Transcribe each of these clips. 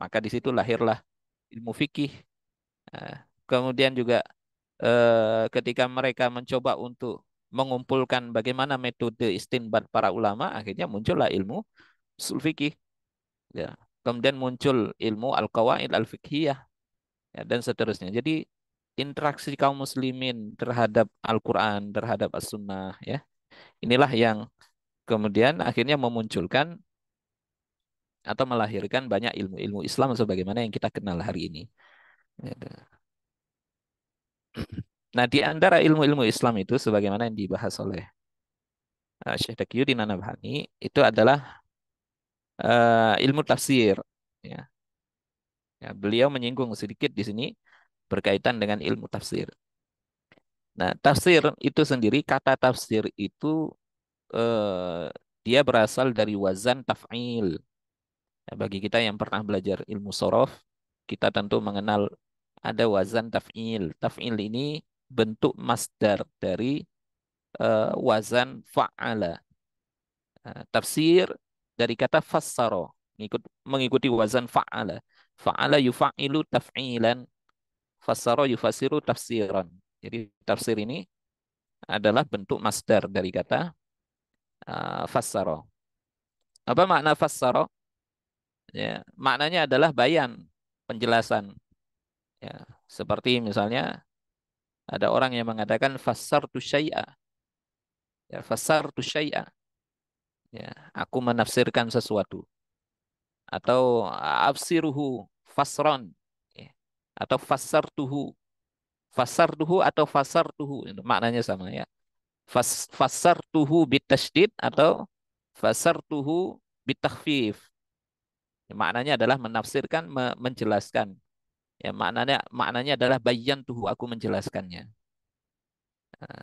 Maka di situ lahirlah ilmu fikih. Nah, kemudian juga eh, ketika mereka mencoba untuk mengumpulkan bagaimana metode istinbat para ulama, akhirnya muncullah ilmu usul fikih. Ya. Kemudian muncul ilmu al-qawaid al-fiqhiyah ya, dan seterusnya. Jadi interaksi kaum muslimin terhadap Al-Quran, terhadap As-Sunnah, ya. Inilah yang kemudian akhirnya memunculkan atau melahirkan banyak ilmu-ilmu Islam sebagaimana yang kita kenal hari ini. Gitu. Nah, di antara ilmu-ilmu Islam itu sebagaimana yang dibahas oleh uh, Syekh Taqiyuddin Anabhani itu adalah uh, ilmu tafsir ya. ya. Beliau menyinggung sedikit di sini berkaitan dengan ilmu tafsir. Nah, tafsir itu sendiri kata tafsir itu uh, dia berasal dari wazan taf'il. Ya, bagi kita yang pernah belajar ilmu sorof, kita tentu mengenal ada wazan taf'il. Taf'il ini bentuk masdar dari uh, wazan fa'ala. Uh, tafsir dari kata fassaro, mengikut, mengikuti wazan fa'ala. Fa'ala yufa'ilu taf'ilan, fassaro yufasiru tafsiran. Jadi tafsir ini adalah bentuk masdar dari kata uh, fassaro. Apa makna fassaro? Ya, maknanya adalah bayan, penjelasan. Ya, seperti misalnya ada orang yang mengatakan fasar tu syai'a. Ya, fasar tu syai'a. Ya, aku menafsirkan sesuatu. Atau afsiruhu fasron. Ya. Atau fasar tuhu. Fasar tuhu atau fasar tuhu. Maknanya sama ya. Fas, fasar tuhu bitashdid atau fasar tuhu bitakhfif. Ya, maknanya adalah menafsirkan, menjelaskan. Ya, maknanya maknanya adalah bayan tuh aku menjelaskannya.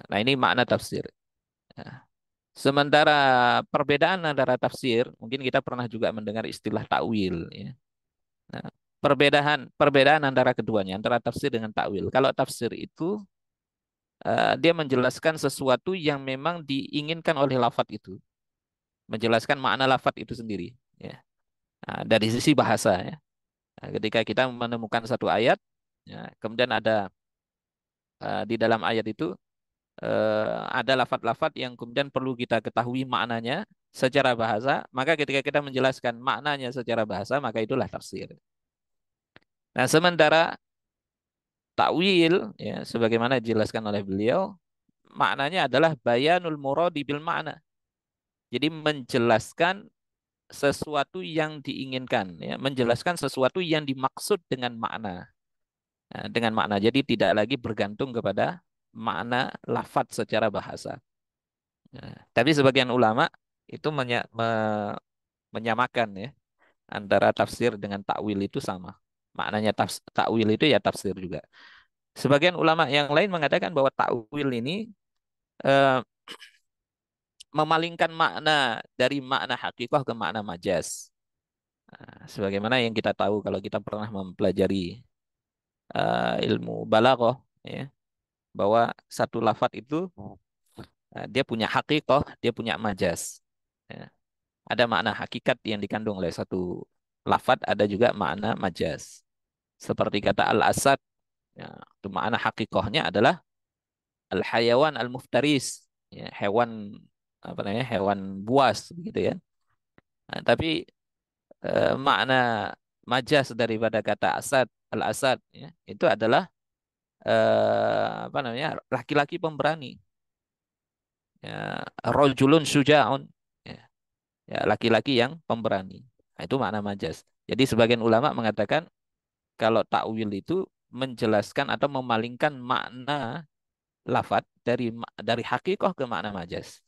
Nah, ini makna tafsir. Nah, sementara perbedaan antara tafsir, mungkin kita pernah juga mendengar istilah takwil ya. Nah, perbedaan perbedaan antara keduanya, antara tafsir dengan takwil. Kalau tafsir itu uh, dia menjelaskan sesuatu yang memang diinginkan oleh lafat itu. Menjelaskan makna lafat itu sendiri ya. Nah, dari sisi bahasa ya. Nah, ketika kita menemukan satu ayat, ya, kemudian ada uh, di dalam ayat itu uh, ada lafat-lafat yang kemudian perlu kita ketahui maknanya secara bahasa, maka ketika kita menjelaskan maknanya secara bahasa, maka itulah tafsir. Nah, sementara takwil, ya, sebagaimana dijelaskan oleh beliau, maknanya adalah bayanul muradi bil makna. Jadi menjelaskan sesuatu yang diinginkan, ya, menjelaskan sesuatu yang dimaksud dengan makna. Nah, dengan makna. Jadi tidak lagi bergantung kepada makna lafat secara bahasa. Nah, tapi sebagian ulama itu menya, me, menyamakan ya antara tafsir dengan takwil itu sama. Maknanya takwil itu ya tafsir juga. Sebagian ulama yang lain mengatakan bahwa takwil ini eh, memalingkan makna dari makna hakikah ke makna majas. Nah, sebagaimana yang kita tahu kalau kita pernah mempelajari uh, ilmu balaghah ya, bahwa satu lafat itu uh, dia punya hakikah, dia punya majas. Ya. Ada makna hakikat yang dikandung oleh satu lafat, ada juga makna majas. Seperti kata al-asad, ya, itu makna hakikahnya adalah al-hayawan al-muftaris, ya, hewan apa namanya hewan buas gitu ya. Nah, tapi eh, makna majas daripada kata asad al asad ya, itu adalah eh, apa namanya laki-laki pemberani. Ya, rojulun sujaun ya, ya laki-laki yang pemberani. Nah, itu makna majas. Jadi sebagian ulama mengatakan kalau takwil itu menjelaskan atau memalingkan makna lafat dari dari hakikoh ke makna majas.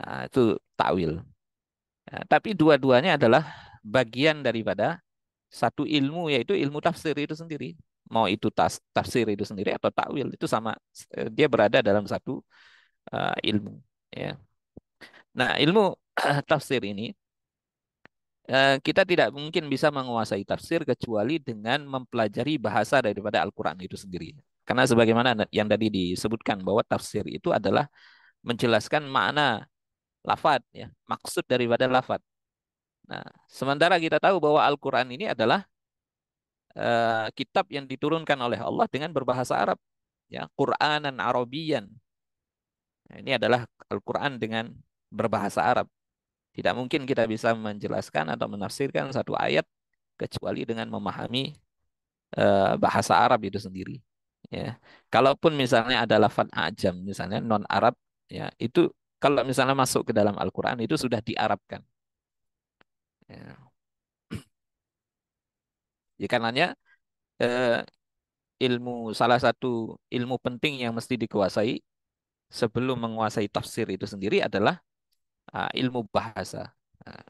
Nah, itu takwil. Nah, tapi dua-duanya adalah bagian daripada satu ilmu yaitu ilmu tafsir itu sendiri. Mau itu tas, tafsir itu sendiri atau takwil itu sama eh, dia berada dalam satu uh, ilmu ya. Nah, ilmu tafsir ini uh, kita tidak mungkin bisa menguasai tafsir kecuali dengan mempelajari bahasa daripada Al-Qur'an itu sendiri. Karena sebagaimana yang tadi disebutkan bahwa tafsir itu adalah menjelaskan makna lafat ya maksud daripada lafat Nah, sementara kita tahu bahwa Al-Quran ini adalah uh, kitab yang diturunkan oleh Allah dengan berbahasa Arab, ya Quranan Arabian. Nah, ini adalah Al-Quran dengan berbahasa Arab. Tidak mungkin kita bisa menjelaskan atau menafsirkan satu ayat kecuali dengan memahami uh, bahasa Arab itu sendiri. Ya, kalaupun misalnya ada lafadz ajam, misalnya non Arab, ya itu kalau misalnya masuk ke dalam Al-Quran itu sudah diarabkan. Ya. Ya karenanya eh, ilmu salah satu ilmu penting yang mesti dikuasai sebelum menguasai tafsir itu sendiri adalah uh, ilmu bahasa. Nah,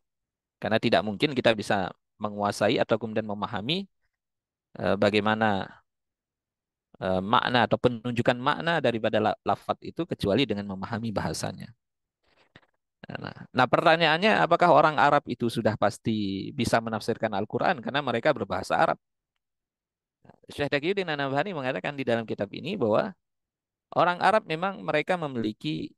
karena tidak mungkin kita bisa menguasai atau kemudian memahami uh, bagaimana makna atau penunjukan makna daripada lafaz itu kecuali dengan memahami bahasanya. Nah, nah, pertanyaannya apakah orang Arab itu sudah pasti bisa menafsirkan Al-Quran karena mereka berbahasa Arab? Syekh Taqiyuddin Anabhani mengatakan di dalam kitab ini bahwa orang Arab memang mereka memiliki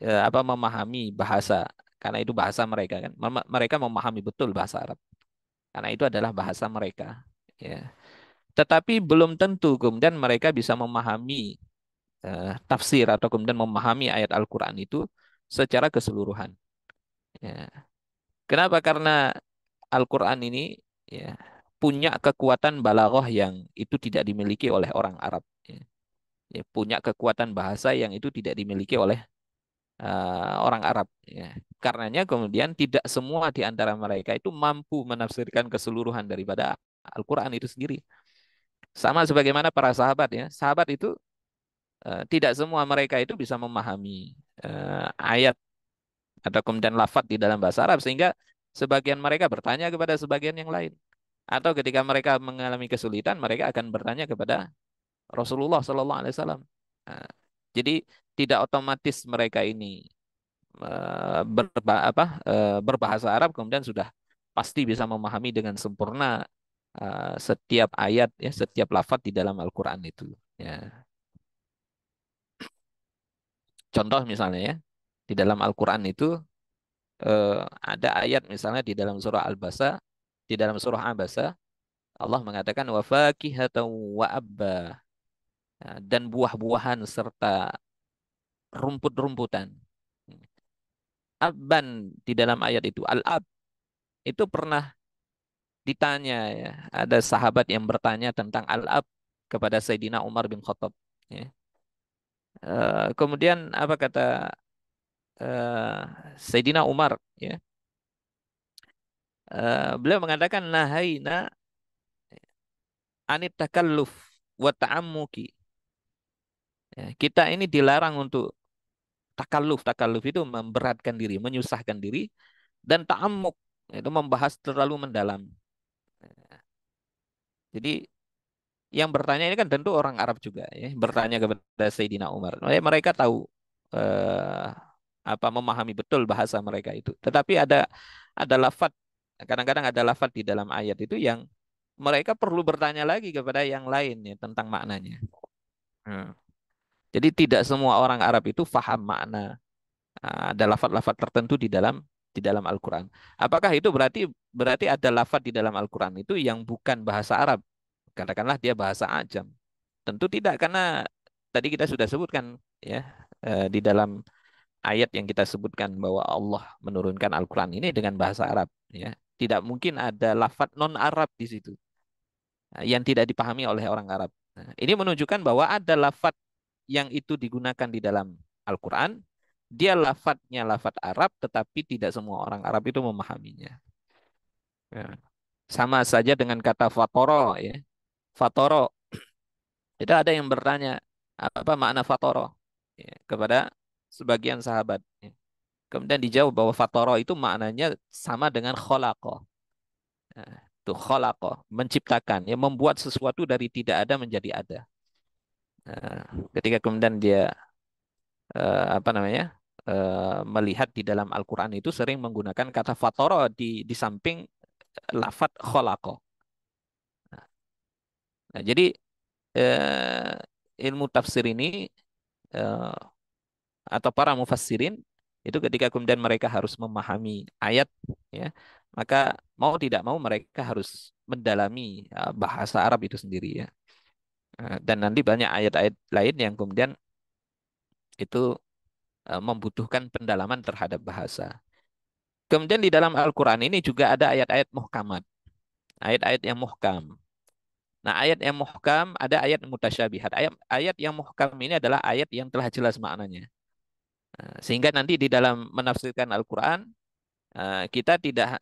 eh, apa memahami bahasa karena itu bahasa mereka kan. Mereka memahami betul bahasa Arab karena itu adalah bahasa mereka. Ya. Tetapi belum tentu kemudian mereka bisa memahami eh, tafsir atau kemudian memahami ayat Al-Quran itu secara keseluruhan. Ya. Kenapa? Karena Al-Quran ini ya, punya kekuatan balaghah yang itu tidak dimiliki oleh orang Arab. Ya. Ya, punya kekuatan bahasa yang itu tidak dimiliki oleh uh, orang Arab. Ya. Karenanya kemudian tidak semua di antara mereka itu mampu menafsirkan keseluruhan daripada Al-Quran itu sendiri. Sama sebagaimana para sahabat ya. Sahabat itu uh, tidak semua mereka itu bisa memahami uh, ayat atau kemudian lafat di dalam bahasa Arab sehingga sebagian mereka bertanya kepada sebagian yang lain atau ketika mereka mengalami kesulitan mereka akan bertanya kepada Rasulullah Shallallahu Alaihi Wasallam. Nah, jadi tidak otomatis mereka ini berbahasa Arab kemudian sudah pasti bisa memahami dengan sempurna uh, setiap ayat ya setiap lafat di dalam Al-Quran itu. Ya. Contoh misalnya ya, di dalam Al-Quran itu eh, ada ayat misalnya di dalam surah Al-Basa, di dalam surah Abasa, Allah mengatakan wa fakihatan wa abba ya, dan buah-buahan serta rumput-rumputan. Abban di dalam ayat itu al-ab itu pernah ditanya ya, ada sahabat yang bertanya tentang al-ab kepada Sayyidina Umar bin Khattab ya. Uh, kemudian apa kata uh, Sayyidina Umar ya. Uh, beliau mengatakan nahaina anit takalluf wa ta'ammuki. Ya, kita ini dilarang untuk takalluf. Takalluf itu memberatkan diri menyusahkan diri dan ta'ammuk itu membahas terlalu mendalam jadi yang bertanya ini kan tentu orang Arab juga ya bertanya kepada Sayyidina Umar. Ya, mereka tahu eh, apa memahami betul bahasa mereka itu. Tetapi ada ada lafat kadang-kadang ada lafat di dalam ayat itu yang mereka perlu bertanya lagi kepada yang lain ya tentang maknanya. Hmm. jadi tidak semua orang Arab itu faham makna ah, ada lafat-lafat tertentu di dalam di dalam Al-Quran apakah itu berarti berarti ada lafat di dalam Al-Quran itu yang bukan bahasa Arab katakanlah dia bahasa ajam. Tentu tidak karena tadi kita sudah sebutkan ya eh, di dalam ayat yang kita sebutkan bahwa Allah menurunkan Al-Qur'an ini dengan bahasa Arab ya. Tidak mungkin ada lafat non Arab di situ eh, yang tidak dipahami oleh orang Arab. Nah, ini menunjukkan bahwa ada lafat yang itu digunakan di dalam Al-Qur'an dia lafadznya lafat Arab tetapi tidak semua orang Arab itu memahaminya. Ya. Sama saja dengan kata fatoro ya fatoro. Itu ada yang bertanya apa makna fatoro ya, kepada sebagian sahabat. Ya. Kemudian dijawab bahwa fatoro itu maknanya sama dengan kholako. Nah, itu kholako, menciptakan, ya membuat sesuatu dari tidak ada menjadi ada. Nah, ketika kemudian dia uh, apa namanya uh, melihat di dalam Al-Quran itu sering menggunakan kata fatoro di di samping lafat kholako. Nah, jadi eh, ilmu tafsir ini eh, atau para mufassirin itu ketika kemudian mereka harus memahami ayat ya maka mau tidak mau mereka harus mendalami bahasa Arab itu sendiri ya. Eh, Dan nanti banyak ayat-ayat lain yang kemudian itu eh, membutuhkan pendalaman terhadap bahasa. Kemudian di dalam Al-Quran ini juga ada ayat-ayat muhkamat, ayat-ayat yang muhkam. Nah, ayat yang muhkam ada ayat mutasyabihat. Ayat ayat yang muhkam ini adalah ayat yang telah jelas maknanya. Nah, sehingga nanti di dalam menafsirkan Al-Quran eh, kita tidak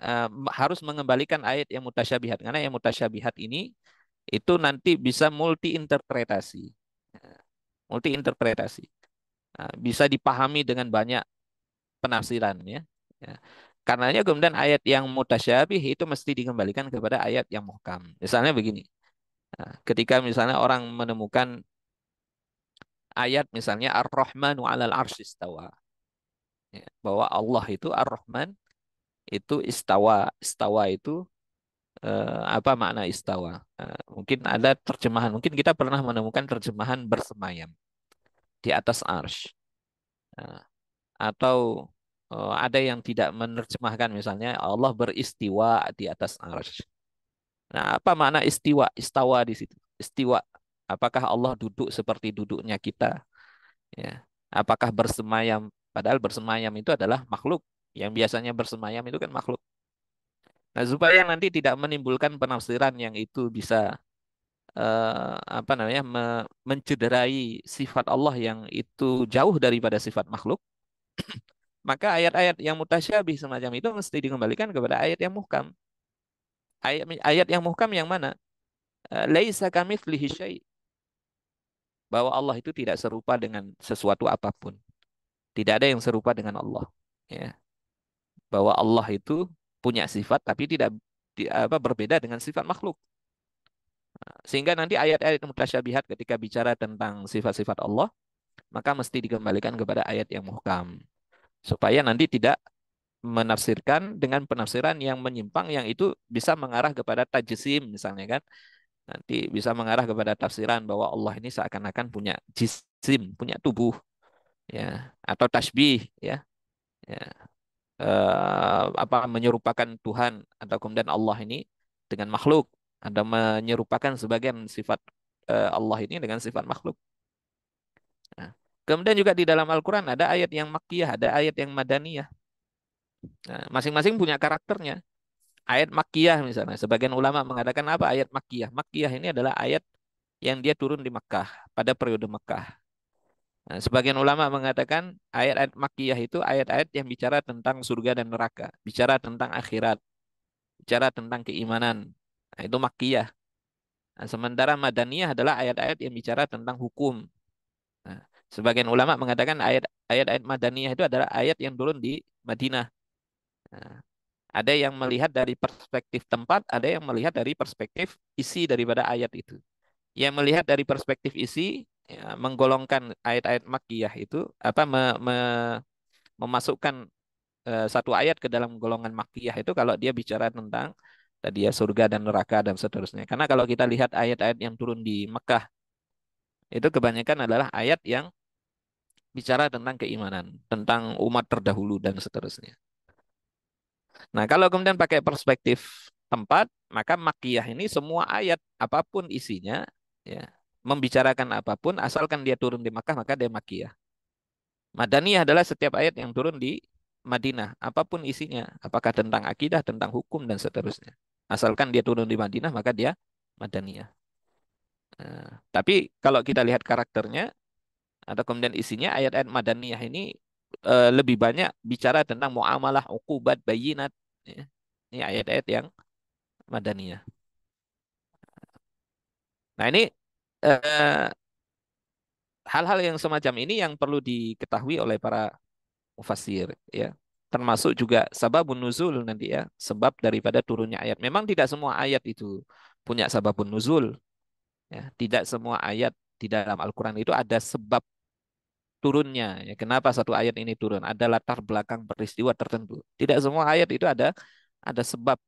harus mengembalikan ayat yang mutasyabihat karena yang mutasyabihat ini itu nanti bisa multi interpretasi. Nah, bisa dipahami dengan banyak penafsiran ya. ya. Karenanya kemudian ayat yang mutasyabih itu mesti dikembalikan kepada ayat yang muhkam. Misalnya begini. Nah, ketika misalnya orang menemukan ayat misalnya Ar-Rahmanu 'alal arsyistawa. Ya, bahwa Allah itu Ar-Rahman itu istawa. Istawa itu eh, apa makna istawa? Eh, mungkin ada terjemahan, mungkin kita pernah menemukan terjemahan bersemayam di atas arsh. Nah, atau eh, ada yang tidak menerjemahkan misalnya Allah beristiwa di atas arsh. Nah, apa makna istiwa? Istawa di situ. Istiwa. Apakah Allah duduk seperti duduknya kita? Ya. Apakah bersemayam? Padahal bersemayam itu adalah makhluk. Yang biasanya bersemayam itu kan makhluk. Nah, supaya nanti tidak menimbulkan penafsiran yang itu bisa eh, apa namanya me- mencederai sifat Allah yang itu jauh daripada sifat makhluk, maka ayat-ayat yang mutasyabih semacam itu mesti dikembalikan kepada ayat yang muhkam. Ayat ayat yang muhkam yang mana? Eh, Laisa kamitslihi syai. Bahwa Allah itu tidak serupa dengan sesuatu apa pun. Tidak ada yang serupa dengan Allah. Ya. Bahwa Allah itu punya sifat tapi tidak apa berbeda dengan sifat makhluk. Sehingga nanti ayat-ayat mutasyabihat ketika bicara tentang sifat-sifat Allah, maka mesti dikembalikan kepada ayat yang muhkam. Supaya nanti tidak menafsirkan dengan penafsiran yang menyimpang yang itu bisa mengarah kepada tajsim misalnya kan. Nanti bisa mengarah kepada tafsiran bahwa Allah ini seakan-akan punya jisim, punya tubuh ya, atau tasbih ya. Ya. Eh, apa menyerupakan Tuhan atau kemudian Allah ini dengan makhluk ada menyerupakan sebagian sifat eh, Allah ini dengan sifat makhluk. Nah, kemudian juga di dalam Al-Quran ada ayat yang makkiyah, ada ayat yang madaniyah. Nah, masing-masing punya karakternya. Ayat makkiyah misalnya, sebagian ulama mengatakan apa ayat makkiyah? Makkiyah ini adalah ayat yang dia turun di Makkah pada periode Makkah. Nah, sebagian ulama mengatakan ayat-ayat makkiyah itu ayat-ayat yang bicara tentang surga dan neraka, bicara tentang akhirat, bicara tentang keimanan. Nah, itu makkiyah. Nah, sementara madaniyah adalah ayat-ayat yang bicara tentang hukum. Nah, sebagian ulama mengatakan ayat ayat-ayat madaniyah itu adalah ayat yang turun di Madinah. Nah, ada yang melihat dari perspektif tempat, ada yang melihat dari perspektif isi daripada ayat itu. Yang melihat dari perspektif isi, ya, menggolongkan ayat-ayat makkiyah itu apa me, me- memasukkan eh, satu ayat ke dalam golongan makkiyah itu kalau dia bicara tentang tadi ya surga dan neraka dan seterusnya. Karena kalau kita lihat ayat-ayat yang turun di Mekah itu kebanyakan adalah ayat yang bicara tentang keimanan, tentang umat terdahulu dan seterusnya. Nah, kalau kemudian pakai perspektif tempat, maka makkiyah ini semua ayat apa pun isinya ya, membicarakan apa pun asalkan dia turun di Makkah maka dia makkiyah. Madaniyah adalah setiap ayat yang turun di Madinah, apa pun isinya, apakah tentang akidah, tentang hukum dan seterusnya. Asalkan dia turun di Madinah maka dia Madaniyah. Nah, tapi kalau kita lihat karakternya atau kemudian isinya ayat-ayat Madaniyah ini eh, lebih banyak bicara tentang muamalah, uqubat, bayinat. ya. Ini ayat-ayat yang Madaniyah. Nah ini eh, hal-hal yang semacam ini yang perlu diketahui oleh para mufassir ya. Termasuk juga sababun nuzul nanti ya, sebab daripada turunnya ayat. Memang tidak semua ayat itu punya sababun nuzul ya. Tidak semua ayat di dalam Al-Qur'an itu ada sebab turunnya ya. Kenapa satu ayat ini turun? Ada latar belakang peristiwa tertentu. Tidak semua ayat itu ada ada sebab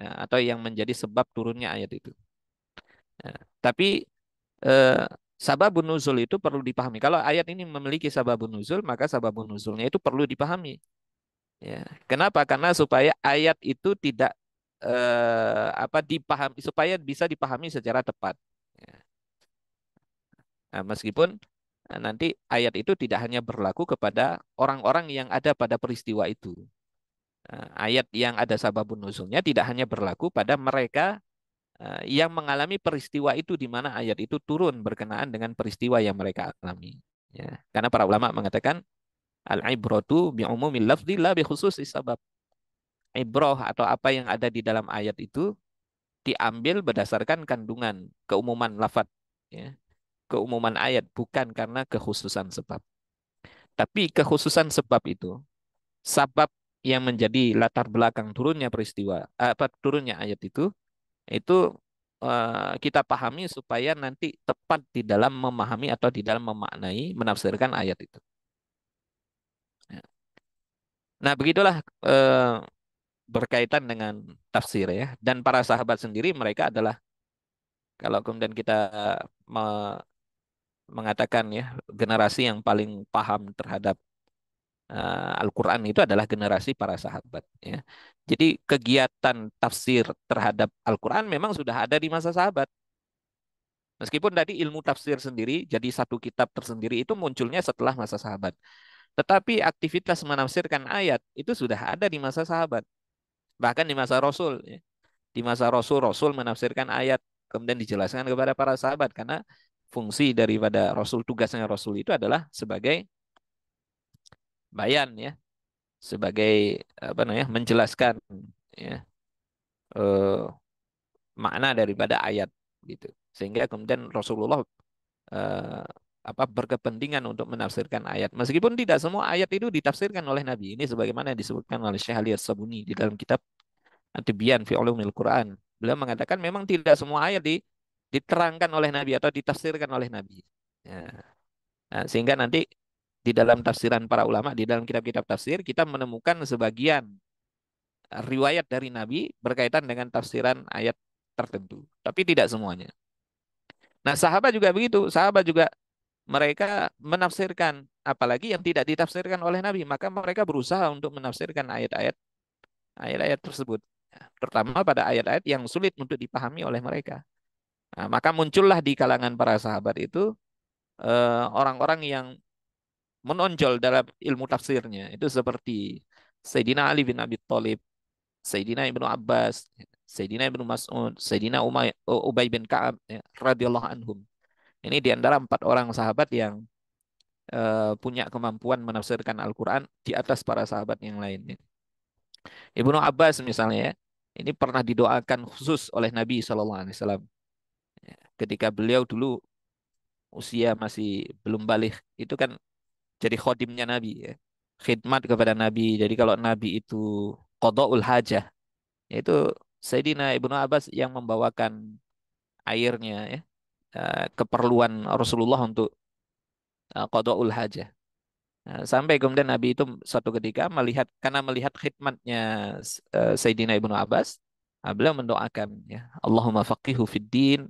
ya, atau yang menjadi sebab turunnya ayat itu. Ya. Tapi eh, sababun nuzul itu perlu dipahami. Kalau ayat ini memiliki sababun nuzul, maka sababun nuzulnya itu perlu dipahami. Ya. Kenapa? Karena supaya ayat itu tidak eh, apa dipahami supaya bisa dipahami secara tepat. Ya. Nah, meskipun eh, nanti ayat itu tidak hanya berlaku kepada orang-orang yang ada pada peristiwa itu. Nah, ayat yang ada sababun nuzulnya tidak hanya berlaku pada mereka yang mengalami peristiwa itu di mana ayat itu turun berkenaan dengan peristiwa yang mereka alami. Ya. Karena para ulama mengatakan al-ibratu bi'umumil lafzi la bi khususi sabab. Ibroh atau apa yang ada di dalam ayat itu diambil berdasarkan kandungan keumuman lafat ya keumuman ayat bukan karena kekhususan sebab. Tapi kekhususan sebab itu, sebab yang menjadi latar belakang turunnya peristiwa, apa turunnya ayat itu, itu uh, kita pahami supaya nanti tepat di dalam memahami atau di dalam memaknai, menafsirkan ayat itu. Ya. Nah, begitulah uh, berkaitan dengan tafsir ya. Dan para sahabat sendiri mereka adalah kalau kemudian kita mengatakan ya generasi yang paling paham terhadap Al-Quran itu adalah generasi para sahabat ya. Jadi kegiatan tafsir terhadap Al-Quran memang sudah ada di masa sahabat. Meskipun tadi ilmu tafsir sendiri jadi satu kitab tersendiri itu munculnya setelah masa sahabat. Tetapi aktivitas menafsirkan ayat itu sudah ada di masa sahabat. Bahkan di masa Rasul. Ya. Di masa Rasul, Rasul menafsirkan ayat kemudian dijelaskan kepada para sahabat karena fungsi daripada Rasul tugasnya Rasul itu adalah sebagai bayan ya. Sebagai apa namanya menjelaskan ya eh, makna daripada ayat gitu. Sehingga kemudian Rasulullah eh, apa berkepentingan untuk menafsirkan ayat. Meskipun tidak semua ayat itu ditafsirkan oleh Nabi. Ini sebagaimana disebutkan oleh Syekh Ali Sabuni di dalam kitab Atibian fi Ulumil Quran. Beliau mengatakan memang tidak semua ayat di diterangkan oleh Nabi atau ditafsirkan oleh Nabi. Ya. Nah, sehingga nanti di dalam tafsiran para ulama, di dalam kitab-kitab tafsir, kita menemukan sebagian riwayat dari Nabi berkaitan dengan tafsiran ayat tertentu. Tapi tidak semuanya. Nah, sahabat juga begitu. Sahabat juga mereka menafsirkan apalagi yang tidak ditafsirkan oleh Nabi, maka mereka berusaha untuk menafsirkan ayat-ayat ayat-ayat tersebut. Terutama pada ayat-ayat yang sulit untuk dipahami oleh mereka. Nah, maka muncullah di kalangan para sahabat itu eh, orang-orang uh, yang menonjol dalam ilmu tafsirnya. Itu seperti Sayyidina Ali bin Abi Thalib, Sayyidina Ibnu Abbas, Sayyidina Ibnu Mas'ud, Sayyidina Umay, Ubay bin Ka'ab ya, radhiyallahu anhum. Ini di antara empat orang sahabat yang uh, punya kemampuan menafsirkan Al-Quran di atas para sahabat yang lainnya. Ibnu Abbas misalnya ya, ini pernah didoakan khusus oleh Nabi Shallallahu Alaihi Wasallam ketika beliau dulu usia masih belum balik itu kan jadi khodimnya Nabi ya. Khidmat kepada Nabi. Jadi kalau Nabi itu qada'ul hajah yaitu Sayyidina Ibnu Abbas yang membawakan airnya ya eh, keperluan Rasulullah untuk eh, qada'ul hajah. Nah, sampai kemudian Nabi itu suatu ketika melihat karena melihat khidmatnya uh, Sayyidina Ibnu Abbas, beliau mendoakan ya Allahumma faqihu fid din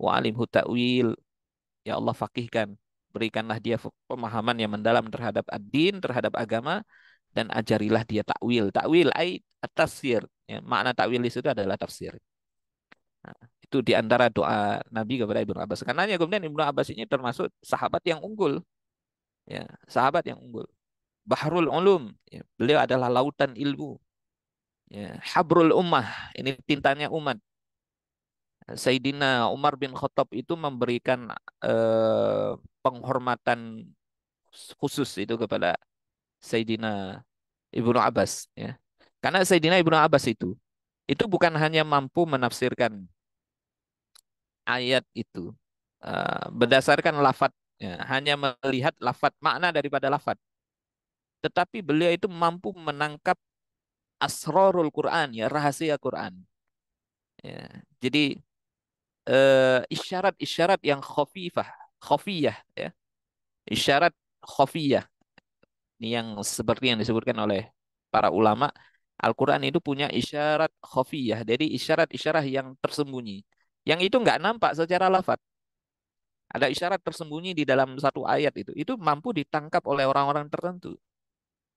wa alimhu ta'wil. Ya Allah fakihkan, berikanlah dia pemahaman yang mendalam terhadap ad-din, terhadap agama dan ajarilah dia takwil. Takwil ai tafsir. Ya, makna takwil itu adalah tafsir. Nah, itu di antara doa Nabi kepada Ibnu Abbas. Karena kemudian Ibnu Abbas ini termasuk sahabat yang unggul. Ya, sahabat yang unggul. Bahrul Ulum, ya, beliau adalah lautan ilmu. Ya, Habrul Ummah, ini tintanya umat. Sayyidina Umar bin Khattab itu memberikan eh, penghormatan khusus itu kepada Sayyidina Ibnu Abbas ya. Karena Sayyidina Ibnu Abbas itu itu bukan hanya mampu menafsirkan ayat itu uh, berdasarkan lafat ya, hanya melihat lafat makna daripada lafat tetapi beliau itu mampu menangkap asrarul Quran ya rahasia Quran ya jadi uh, isyarat-isyarat yang khafifah, khafiyah ya. Isyarat khafiyah. Ini yang seperti yang disebutkan oleh para ulama, Al-Qur'an itu punya isyarat khafiyah. Jadi isyarat-isyarat yang tersembunyi. Yang itu nggak nampak secara lafaz. Ada isyarat tersembunyi di dalam satu ayat itu. Itu mampu ditangkap oleh orang-orang tertentu.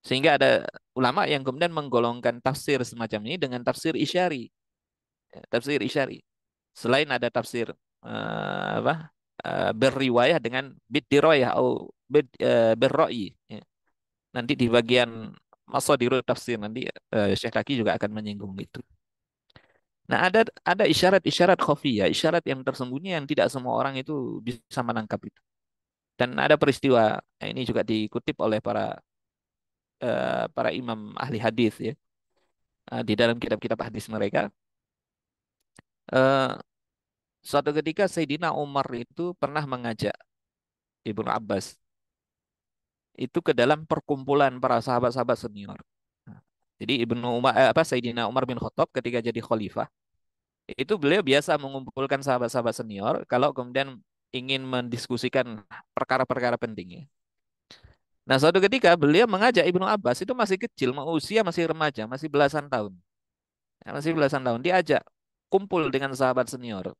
Sehingga ada ulama yang kemudian menggolongkan tafsir semacam ini dengan tafsir isyari. Ya, tafsir isyari. Selain ada tafsir uh, apa? Uh, berriwayah dengan biddiroyah atau bid, uh, berro'i. Ya. Nanti di bagian masadirut tafsir nanti uh, Syekh Taki juga akan menyinggung itu. Nah, ada ada isyarat-isyarat khafiyah, isyarat yang tersembunyi yang tidak semua orang itu bisa menangkap itu. Dan ada peristiwa, ini juga dikutip oleh para uh, para imam ahli hadis ya. Di dalam kitab-kitab hadis mereka. Uh, suatu ketika Sayyidina Umar itu pernah mengajak Ibnu Abbas itu ke dalam perkumpulan para sahabat-sahabat senior. Jadi Ibnu Umar eh, apa Sayyidina Umar bin Khattab ketika jadi khalifah itu beliau biasa mengumpulkan sahabat-sahabat senior kalau kemudian ingin mendiskusikan perkara-perkara pentingnya. Nah, suatu ketika beliau mengajak Ibnu Abbas itu masih kecil, usia masih remaja, masih belasan tahun. Ya, masih belasan tahun diajak kumpul dengan sahabat senior.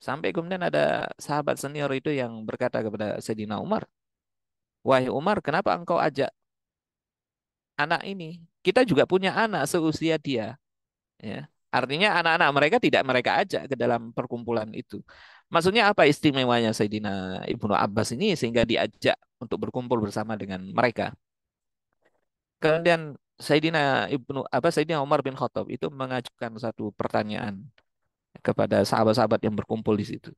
Sampai kemudian ada sahabat senior itu yang berkata kepada Sayyidina Umar, "Wahai Umar, kenapa engkau ajak anak ini? Kita juga punya anak seusia dia." Ya. Artinya anak-anak mereka tidak mereka ajak ke dalam perkumpulan itu. Maksudnya apa istimewanya Sayyidina Ibnu Abbas ini sehingga diajak untuk berkumpul bersama dengan mereka. Kemudian Sayyidina Ibnu apa Sayyidina Umar bin Khattab itu mengajukan satu pertanyaan kepada sahabat-sahabat yang berkumpul di situ.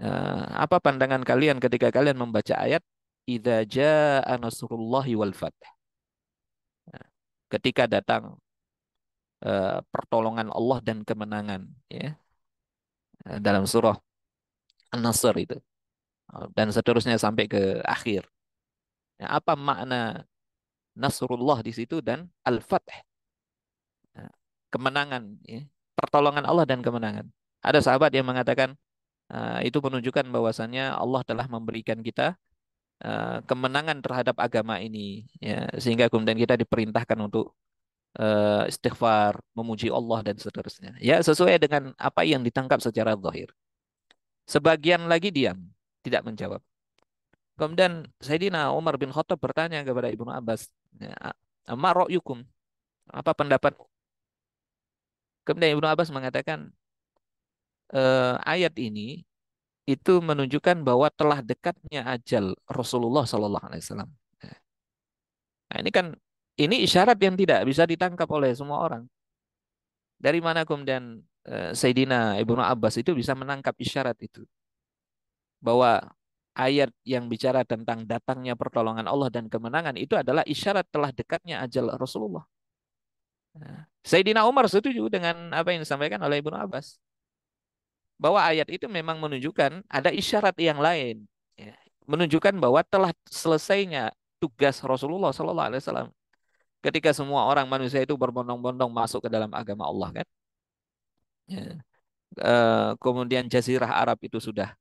Eh, apa pandangan kalian ketika kalian membaca ayat idza jaa nasrullahi wal fath? Nah, ketika datang uh, pertolongan Allah dan kemenangan ya eh, dalam surah An-Nasr itu dan seterusnya sampai ke akhir. Ya, apa makna Nasrullah di situ dan Al-Fath ya, kemenangan ya, pertolongan Allah dan kemenangan. Ada sahabat yang mengatakan uh, itu menunjukkan bahwasannya Allah telah memberikan kita uh, kemenangan terhadap agama ini ya sehingga kemudian kita diperintahkan untuk uh, istighfar, memuji Allah dan seterusnya. Ya, sesuai dengan apa yang ditangkap secara zahir. Sebagian lagi diam, tidak menjawab. Kemudian Sayyidina Umar bin Khattab bertanya kepada Ibnu Abbas, "Ma ra'yukum?" Apa pendapat? Kemudian Ibnu Abbas mengatakan, e, ayat ini itu menunjukkan bahwa telah dekatnya ajal Rasulullah Sallallahu Alaihi Wasallam. Nah, ini kan ini isyarat yang tidak bisa ditangkap oleh semua orang. Dari mana kemudian uh, Sayyidina Ibnu Abbas itu bisa menangkap isyarat itu? Bahwa ayat yang bicara tentang datangnya pertolongan Allah dan kemenangan itu adalah isyarat telah dekatnya ajal Rasulullah. Nah, Sayyidina Umar setuju dengan apa yang disampaikan oleh Ibnu Abbas. Bahwa ayat itu memang menunjukkan ada isyarat yang lain. Ya, menunjukkan bahwa telah selesainya tugas Rasulullah Sallallahu Alaihi Wasallam ketika semua orang manusia itu berbondong-bondong masuk ke dalam agama Allah kan. Ya. Uh, kemudian Jazirah Arab itu sudah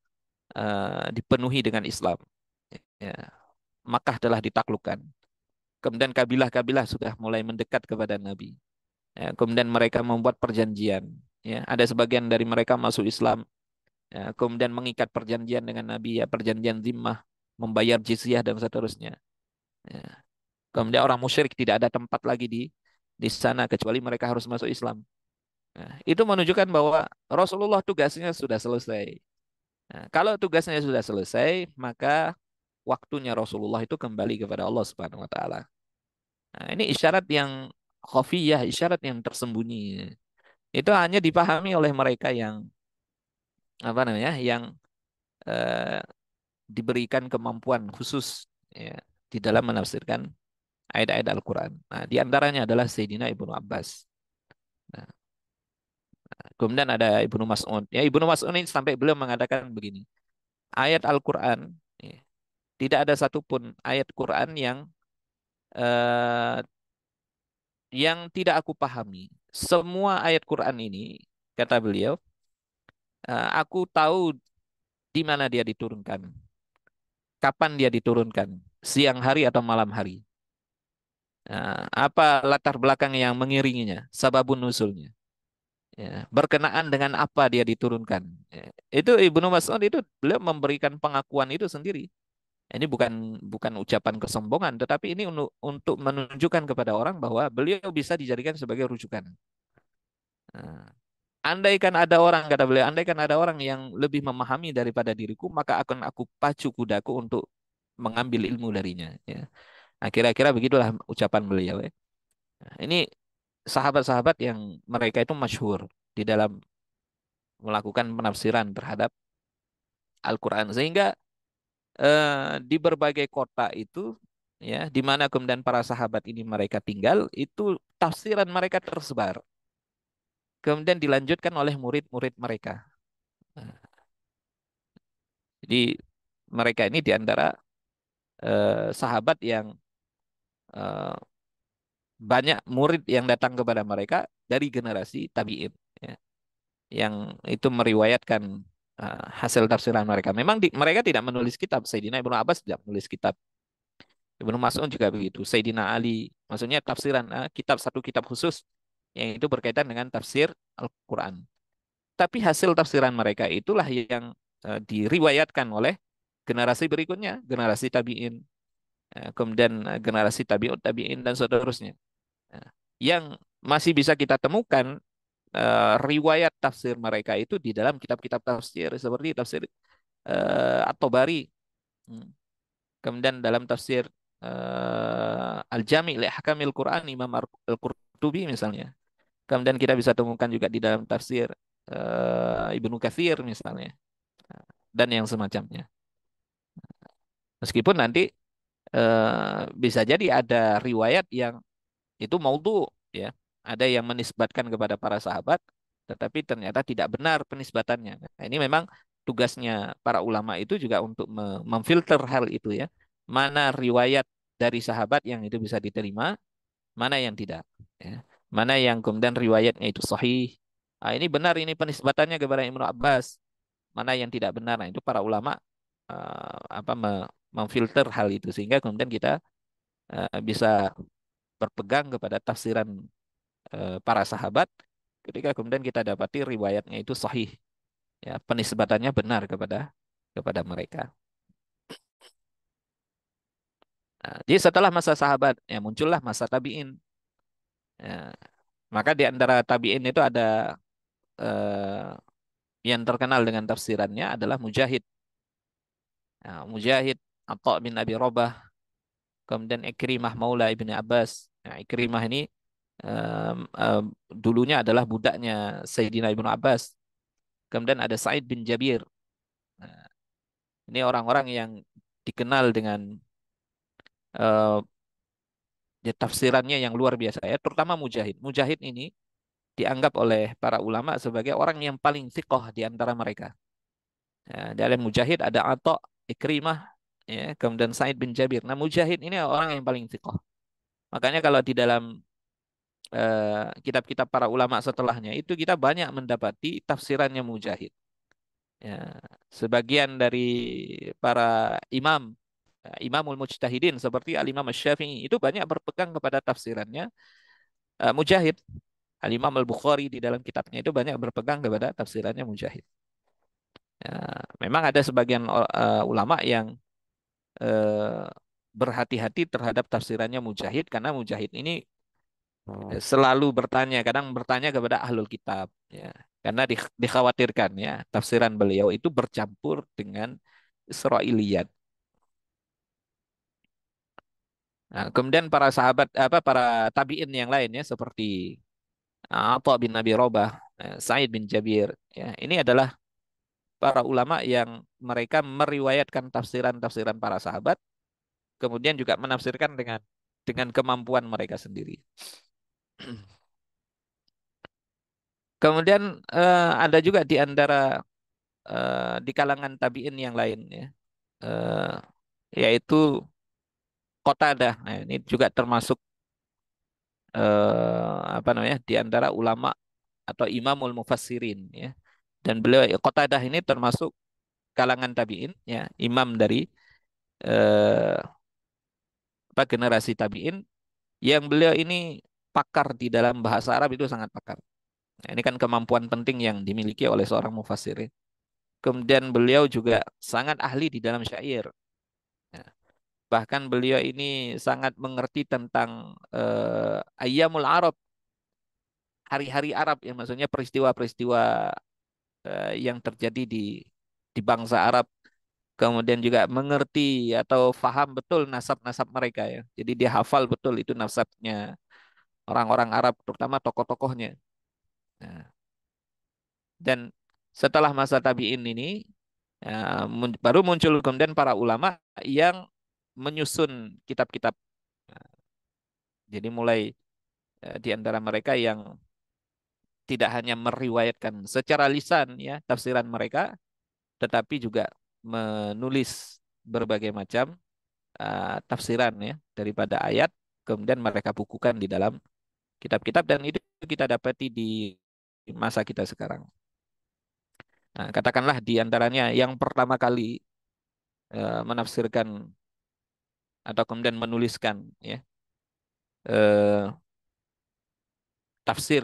uh, dipenuhi dengan Islam. Ya. Makkah telah ditaklukkan. Kemudian kabilah-kabilah sudah mulai mendekat kepada Nabi. Ya. Kemudian mereka membuat perjanjian. Ya. Ada sebagian dari mereka masuk Islam. Ya. Kemudian mengikat perjanjian dengan Nabi, ya perjanjian zimmah, membayar jizyah dan seterusnya. Ya. Kemudian orang musyrik tidak ada tempat lagi di di sana kecuali mereka harus masuk Islam. Nah, itu menunjukkan bahwa Rasulullah tugasnya sudah selesai. Nah, kalau tugasnya sudah selesai, maka waktunya Rasulullah itu kembali kepada Allah Subhanahu wa taala. Nah, ini isyarat yang khafiyah, isyarat yang tersembunyi. Itu hanya dipahami oleh mereka yang apa namanya? yang eh, diberikan kemampuan khusus ya, di dalam menafsirkan ayat-ayat Al-Quran. Nah, di antaranya adalah Sayyidina Ibnu Abbas. Kemudian ada Ibnu Mas'ud. Ya, Ibnu Mas'ud ini sampai beliau mengatakan begini. Ayat Al-Quran, ya, tidak ada satupun ayat Quran yang uh, yang tidak aku pahami. Semua ayat Quran ini, kata beliau, uh, aku tahu di mana dia diturunkan. Kapan dia diturunkan? Siang hari atau malam hari? Nah, apa latar belakang yang mengiringinya, sababun nusulnya. Ya, berkenaan dengan apa dia diturunkan. Ya, itu Ibnu Mas'ud itu beliau memberikan pengakuan itu sendiri. Ini bukan bukan ucapan kesombongan, tetapi ini untuk untuk menunjukkan kepada orang bahwa beliau bisa dijadikan sebagai rujukan. Nah, andaikan ada orang kata beliau, andaikan ada orang yang lebih memahami daripada diriku, maka akan aku pacu kudaku untuk mengambil ilmu darinya. Ya. Nah, begitulah ucapan beliau. Ya. Nah, ini sahabat-sahabat yang mereka itu masyhur di dalam melakukan penafsiran terhadap Al-Quran. Sehingga eh, di berbagai kota itu ya di mana kemudian para sahabat ini mereka tinggal itu tafsiran mereka tersebar kemudian dilanjutkan oleh murid-murid mereka nah, jadi mereka ini di antara eh, sahabat yang eh, banyak murid yang datang kepada mereka dari generasi tabiin ya, yang itu meriwayatkan uh, hasil tafsiran mereka. Memang di, mereka tidak menulis kitab. Sayyidina Ibnu Abbas tidak menulis kitab. Ibnu Mas'ud juga begitu. Sayyidina Ali, maksudnya tafsiran uh, kitab satu kitab khusus yang itu berkaitan dengan tafsir Al-Qur'an. Tapi hasil tafsiran mereka itulah yang uh, diriwayatkan oleh generasi berikutnya, generasi tabi'in, kemudian generasi tabi'ut tabi'in dan seterusnya. Yang masih bisa kita temukan uh, riwayat tafsir mereka itu di dalam kitab-kitab tafsir seperti tafsir uh, At-Tabari. Hmm. Kemudian dalam tafsir uh, Al-Jami' li Ahkamil Quran Imam Al-Qurtubi misalnya. Kemudian kita bisa temukan juga di dalam tafsir uh, Ibnu Katsir misalnya. Dan yang semacamnya. Meskipun nanti uh, bisa jadi ada riwayat yang itu maudhu ya ada yang menisbatkan kepada para sahabat, tetapi ternyata tidak benar penisbatannya. Nah, ini memang tugasnya para ulama itu juga untuk memfilter hal itu ya. Mana riwayat dari sahabat yang itu bisa diterima, mana yang tidak. Ya. Mana yang kemudian riwayatnya itu sahih. Nah, ini benar ini penisbatannya kepada Ibnu Abbas. Mana yang tidak benar. Nah, itu para ulama uh, apa memfilter hal itu sehingga kemudian kita uh, bisa berpegang kepada tafsiran Eh, para sahabat ketika kemudian kita dapati riwayatnya itu sahih. Ya penisbatannya benar kepada kepada mereka. Nah, jadi setelah masa sahabat ya muncullah masa tabiin. Ya, maka di antara tabiin itu ada eh, yang terkenal dengan tafsirannya adalah Mujahid. Nah, Mujahid Atha bin Abi Robah kemudian Ikrimah Maula ibni Abbas nah, Ikrimah ini um, um, dulunya adalah budaknya Sayyidina Ibnu Abbas. Kemudian ada Said bin Jabir. Nah, ini orang-orang yang dikenal dengan uh, ya, tafsirannya yang luar biasa ya, terutama Mujahid. Mujahid ini dianggap oleh para ulama sebagai orang yang paling sikoh di antara mereka. Ya, dalam Mujahid ada Atta, Ikrimah, ya, kemudian Said bin Jabir. Nah Mujahid ini orang yang paling sikoh. Makanya kalau di dalam Eh, kitab-kitab para ulama setelahnya itu kita banyak mendapati tafsirannya Mujahid. Ya, sebagian dari para imam eh, Imamul Mujtahidin seperti Al-Imam Syafi'i itu banyak berpegang kepada tafsirannya uh, Mujahid. Al-Imam Al-Bukhari di dalam kitabnya itu banyak berpegang kepada tafsirannya Mujahid. Ya, memang ada sebagian uh, ulama yang uh, berhati-hati terhadap tafsirannya Mujahid karena Mujahid ini Oh. selalu bertanya, kadang bertanya kepada ahlul kitab, ya, karena di, dikhawatirkan ya tafsiran beliau itu bercampur dengan Israiliyat. Nah, kemudian para sahabat apa para tabiin yang lainnya seperti ah, Atha bin Nabi Robah, eh, Said bin Jabir, ya, ini adalah para ulama yang mereka meriwayatkan tafsiran-tafsiran para sahabat, kemudian juga menafsirkan dengan dengan kemampuan mereka sendiri. Kemudian uh, ada juga di antara uh, di kalangan tabiin yang lain ya, uh, yaitu Qatadah. Nah, ini juga termasuk uh, apa namanya di antara ulama atau imamul mufassirin ya. Dan beliau Qatadah ini termasuk kalangan tabiin ya, imam dari apa generasi tabiin yang beliau ini pakar di dalam bahasa Arab itu sangat pakar. Nah, ini kan kemampuan penting yang dimiliki oleh seorang mufassir. Kemudian beliau juga sangat ahli di dalam syair. Nah, Bahkan beliau ini sangat mengerti tentang uh, Ayyamul Arab, hari-hari Arab yang maksudnya peristiwa-peristiwa uh, yang terjadi di di bangsa Arab. Kemudian juga mengerti atau faham betul nasab-nasab mereka ya. Jadi dia hafal betul itu nasabnya orang-orang Arab, terutama tokoh-tokohnya. Nah, dan setelah masa tabiin ini ya, baru muncul kemudian para ulama yang menyusun kitab-kitab. Nah, jadi mulai eh, di antara mereka yang tidak hanya meriwayatkan secara lisan ya tafsiran mereka, tetapi juga menulis berbagai macam uh, tafsiran ya daripada ayat, kemudian mereka bukukan di dalam kitab-kitab dan itu kita dapati di masa kita sekarang. Nah, katakanlah di antaranya yang pertama kali uh, menafsirkan atau kemudian menuliskan ya uh, tafsir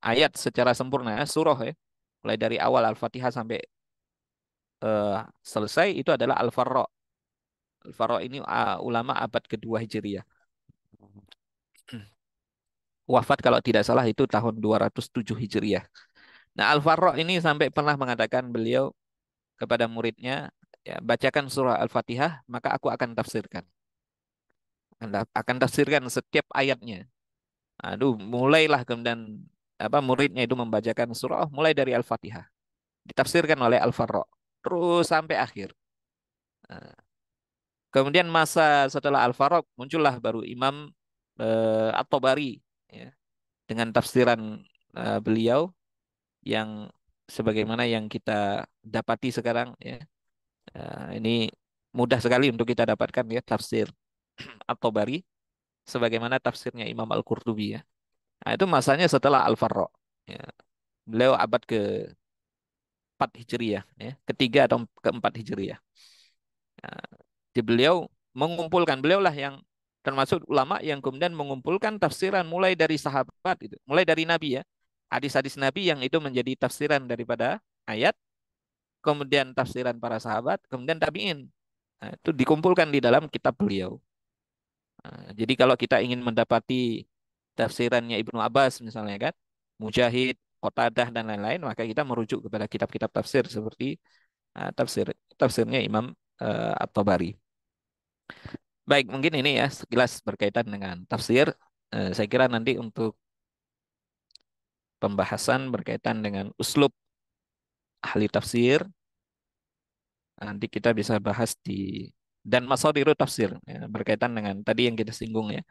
ayat secara sempurna surah ya mulai dari awal Al-Fatihah sampai uh, selesai itu adalah Al-Farra. Al-Farra ini uh, ulama abad kedua Hijriah. Wafat kalau tidak salah itu tahun 207 Hijriah. Nah, Al-Farra ini sampai pernah mengatakan beliau kepada muridnya, ya, bacakan surah Al-Fatihah, maka aku akan tafsirkan. Akan tafsirkan setiap ayatnya. Aduh, mulailah kemudian apa muridnya itu membacakan surah mulai dari Al-Fatihah. Ditafsirkan oleh Al-Farra terus sampai akhir. Nah, kemudian masa setelah Al-Faraq muncullah baru Imam uh, At-Tabari ya, dengan tafsiran uh, beliau yang sebagaimana yang kita dapati sekarang ya. Uh, ini mudah sekali untuk kita dapatkan ya tafsir At-Tabari sebagaimana tafsirnya Imam Al-Qurtubi ya. Nah, itu masanya setelah Al-Farra. Ya. Beliau abad ke 4 Hijriah ya, ketiga atau keempat Hijriah. Nah, beliau mengumpulkan beliau lah yang termasuk ulama yang kemudian mengumpulkan tafsiran mulai dari sahabat itu, mulai dari Nabi ya, hadis-hadis Nabi yang itu menjadi tafsiran daripada ayat, kemudian tafsiran para sahabat, kemudian tabiin. Nah, itu dikumpulkan di dalam kitab beliau. Nah, jadi kalau kita ingin mendapati tafsirannya Ibnu Abbas misalnya kan, Mujahid, Qatadah dan lain-lain, maka kita merujuk kepada kitab-kitab tafsir seperti uh, tafsir tafsirnya Imam uh, At-Tabari. Baik, mungkin ini ya sekilas berkaitan dengan tafsir. Uh, saya kira nanti untuk pembahasan berkaitan dengan uslub ahli tafsir nanti kita bisa bahas di dan masadiru tafsir ya, berkaitan dengan tadi yang kita singgung ya.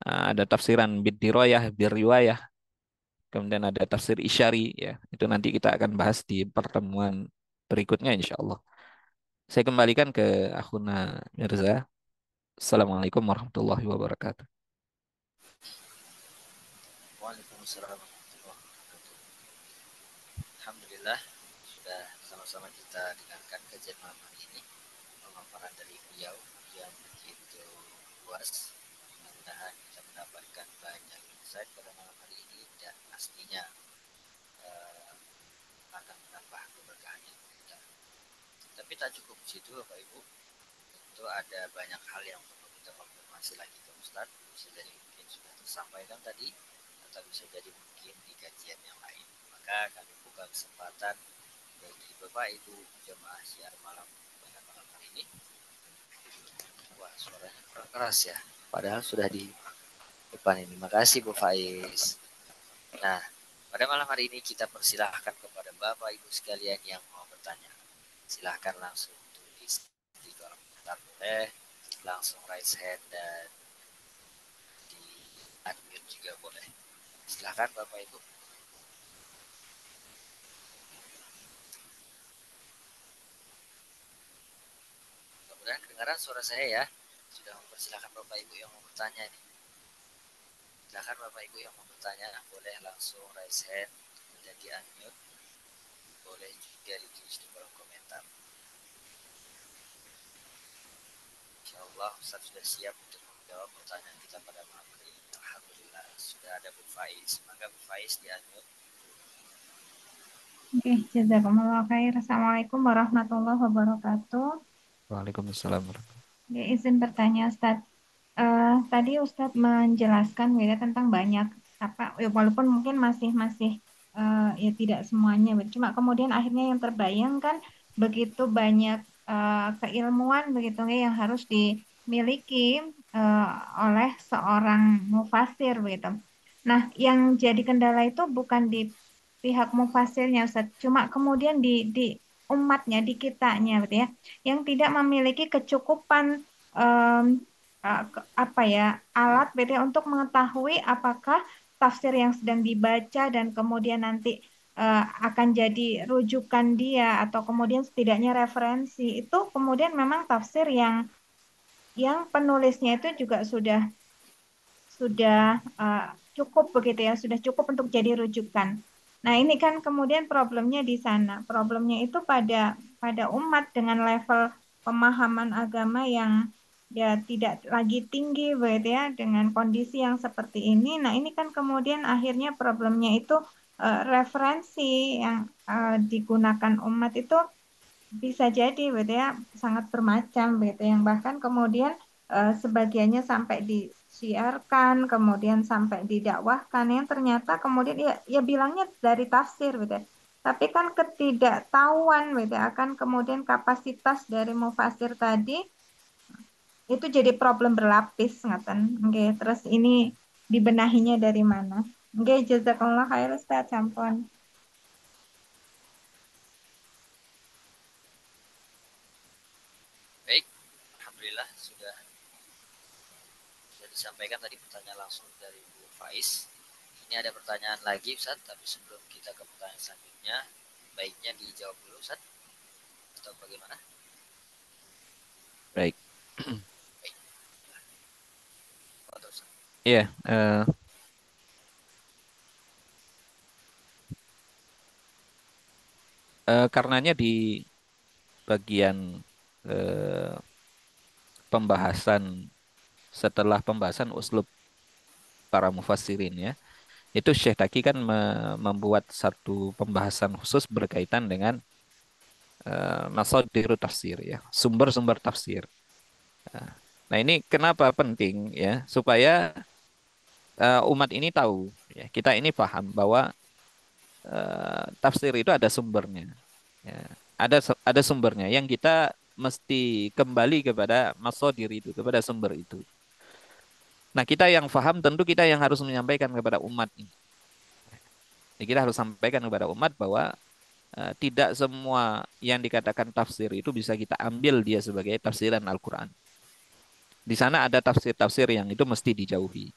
ada tafsiran bidiroyah, birriwayah, Kemudian ada tafsir isyari ya. Itu nanti kita akan bahas di pertemuan berikutnya insya Allah. Saya kembalikan ke Akhuna Mirza. Assalamualaikum warahmatullahi wabarakatuh. Waalaikumsalam Alhamdulillah sudah sama-sama kita dengarkan kajian malam hari ini pemaparan dari beliau yang begitu luas mudah-mudahan kita mendapatkan banyak insight pada malam pastinya uh, akan menambah keberkahan yang kita. Tak cukup situ Bapak Ibu. Tentu ada banyak hal yang perlu kita konfirmasi lagi ke Ustadz. Bisa jadi mungkin sudah tersampaikan tadi atau bisa jadi mungkin di kajian yang lain. Maka kami buka kesempatan bagi Bapak Ibu jemaah siar malam pada malam hari ini. Wah suaranya kurang keras ya. Padahal sudah di depan ini. Terima kasih Bu Faiz. Nah, pada malam hari ini kita persilahkan kepada Bapak Ibu sekalian yang mau bertanya. Silahkan langsung tulis di kolom komentar boleh, langsung raise hand dan di unmute juga boleh. Silahkan Bapak Ibu. Mudah-mudahan kedengaran suara saya ya. Sudah mempersilahkan Bapak Ibu yang mau bertanya nih. Silahkan Bapak Ibu yang mau bertanya boleh langsung raise hand dan di unmute. Boleh juga ditulis di kolom komentar. Insya Allah Ustaz sudah siap untuk menjawab pertanyaan kita pada malam hari ini. Alhamdulillah sudah ada Bu Faiz. Semoga Bu Faiz di unmute. Oke, jazakumullah khair. Assalamualaikum warahmatullahi wabarakatuh. Waalaikumsalam warahmatullahi Ya, izin bertanya, Ustaz. Eh, tadi Ustadz menjelaskan ya tentang banyak apa ya, walaupun mungkin masih masih eh, ya tidak semuanya cuma kemudian akhirnya yang terbayang kan begitu banyak eh, keilmuan begitu ya yang harus dimiliki eh, oleh seorang mufasir begitu. Nah, yang jadi kendala itu bukan di pihak mufasirnya Ustadz, cuma kemudian di di umatnya, di kitanya gitu ya, yang tidak memiliki kecukupan uh, ke- apa ya alat beda untuk mengetahui apakah tafsir yang sedang dibaca dan kemudian nanti uh, akan jadi rujukan dia atau kemudian setidaknya referensi itu kemudian memang tafsir yang yang penulisnya itu juga sudah sudah uh, cukup begitu ya, sudah cukup untuk jadi rujukan. Nah, ini kan kemudian problemnya di sana. Problemnya itu pada pada umat dengan level pemahaman agama yang ya tidak lagi tinggi begitu ya dengan kondisi yang seperti ini. Nah, ini kan kemudian akhirnya problemnya itu uh, referensi yang uh, digunakan umat itu bisa jadi begitu ya sangat bermacam begitu yang bahkan kemudian eh, sebagiannya sampai disiarkan kemudian sampai didakwahkan yang ternyata kemudian ya ya bilangnya dari tafsir gitu ya. Tapi kan ketidaktahuan gitu akan kemudian kapasitas dari mufasir tadi itu jadi problem berlapis ngaten. Oke, terus ini dibenahinya dari mana? Oke, jazakallah khair Ustaz Campon. Baik, Alhamdulillah sudah sudah disampaikan tadi pertanyaan langsung dari Bu Faiz. Ini ada pertanyaan lagi Ustaz, tapi sebelum kita ke pertanyaan selanjutnya, baiknya dijawab dulu Ustaz. Atau bagaimana? Baik. Baik. Waduh, Ustaz. Iya, eh, eh, karenanya di bagian eh, pembahasan setelah pembahasan uslub para mufassirin ya, itu Syekh Taki kan me- membuat satu pembahasan khusus berkaitan dengan eh, masadiru tafsir ya, sumber-sumber tafsir. Nah, ini kenapa penting ya? Supaya eh, umat ini tahu ya, kita ini paham bahwa eh, tafsir itu ada sumbernya. Ya, ada ada sumbernya yang kita mesti kembali kepada masadir itu, kepada sumber itu. Nah, kita yang paham tentu kita yang harus menyampaikan kepada umat ini. Jadi kita harus sampaikan kepada umat bahwa eh, tidak semua yang dikatakan tafsir itu bisa kita ambil dia sebagai tafsiran Al-Qur'an. Di sana ada tafsir-tafsir yang itu mesti dijauhi.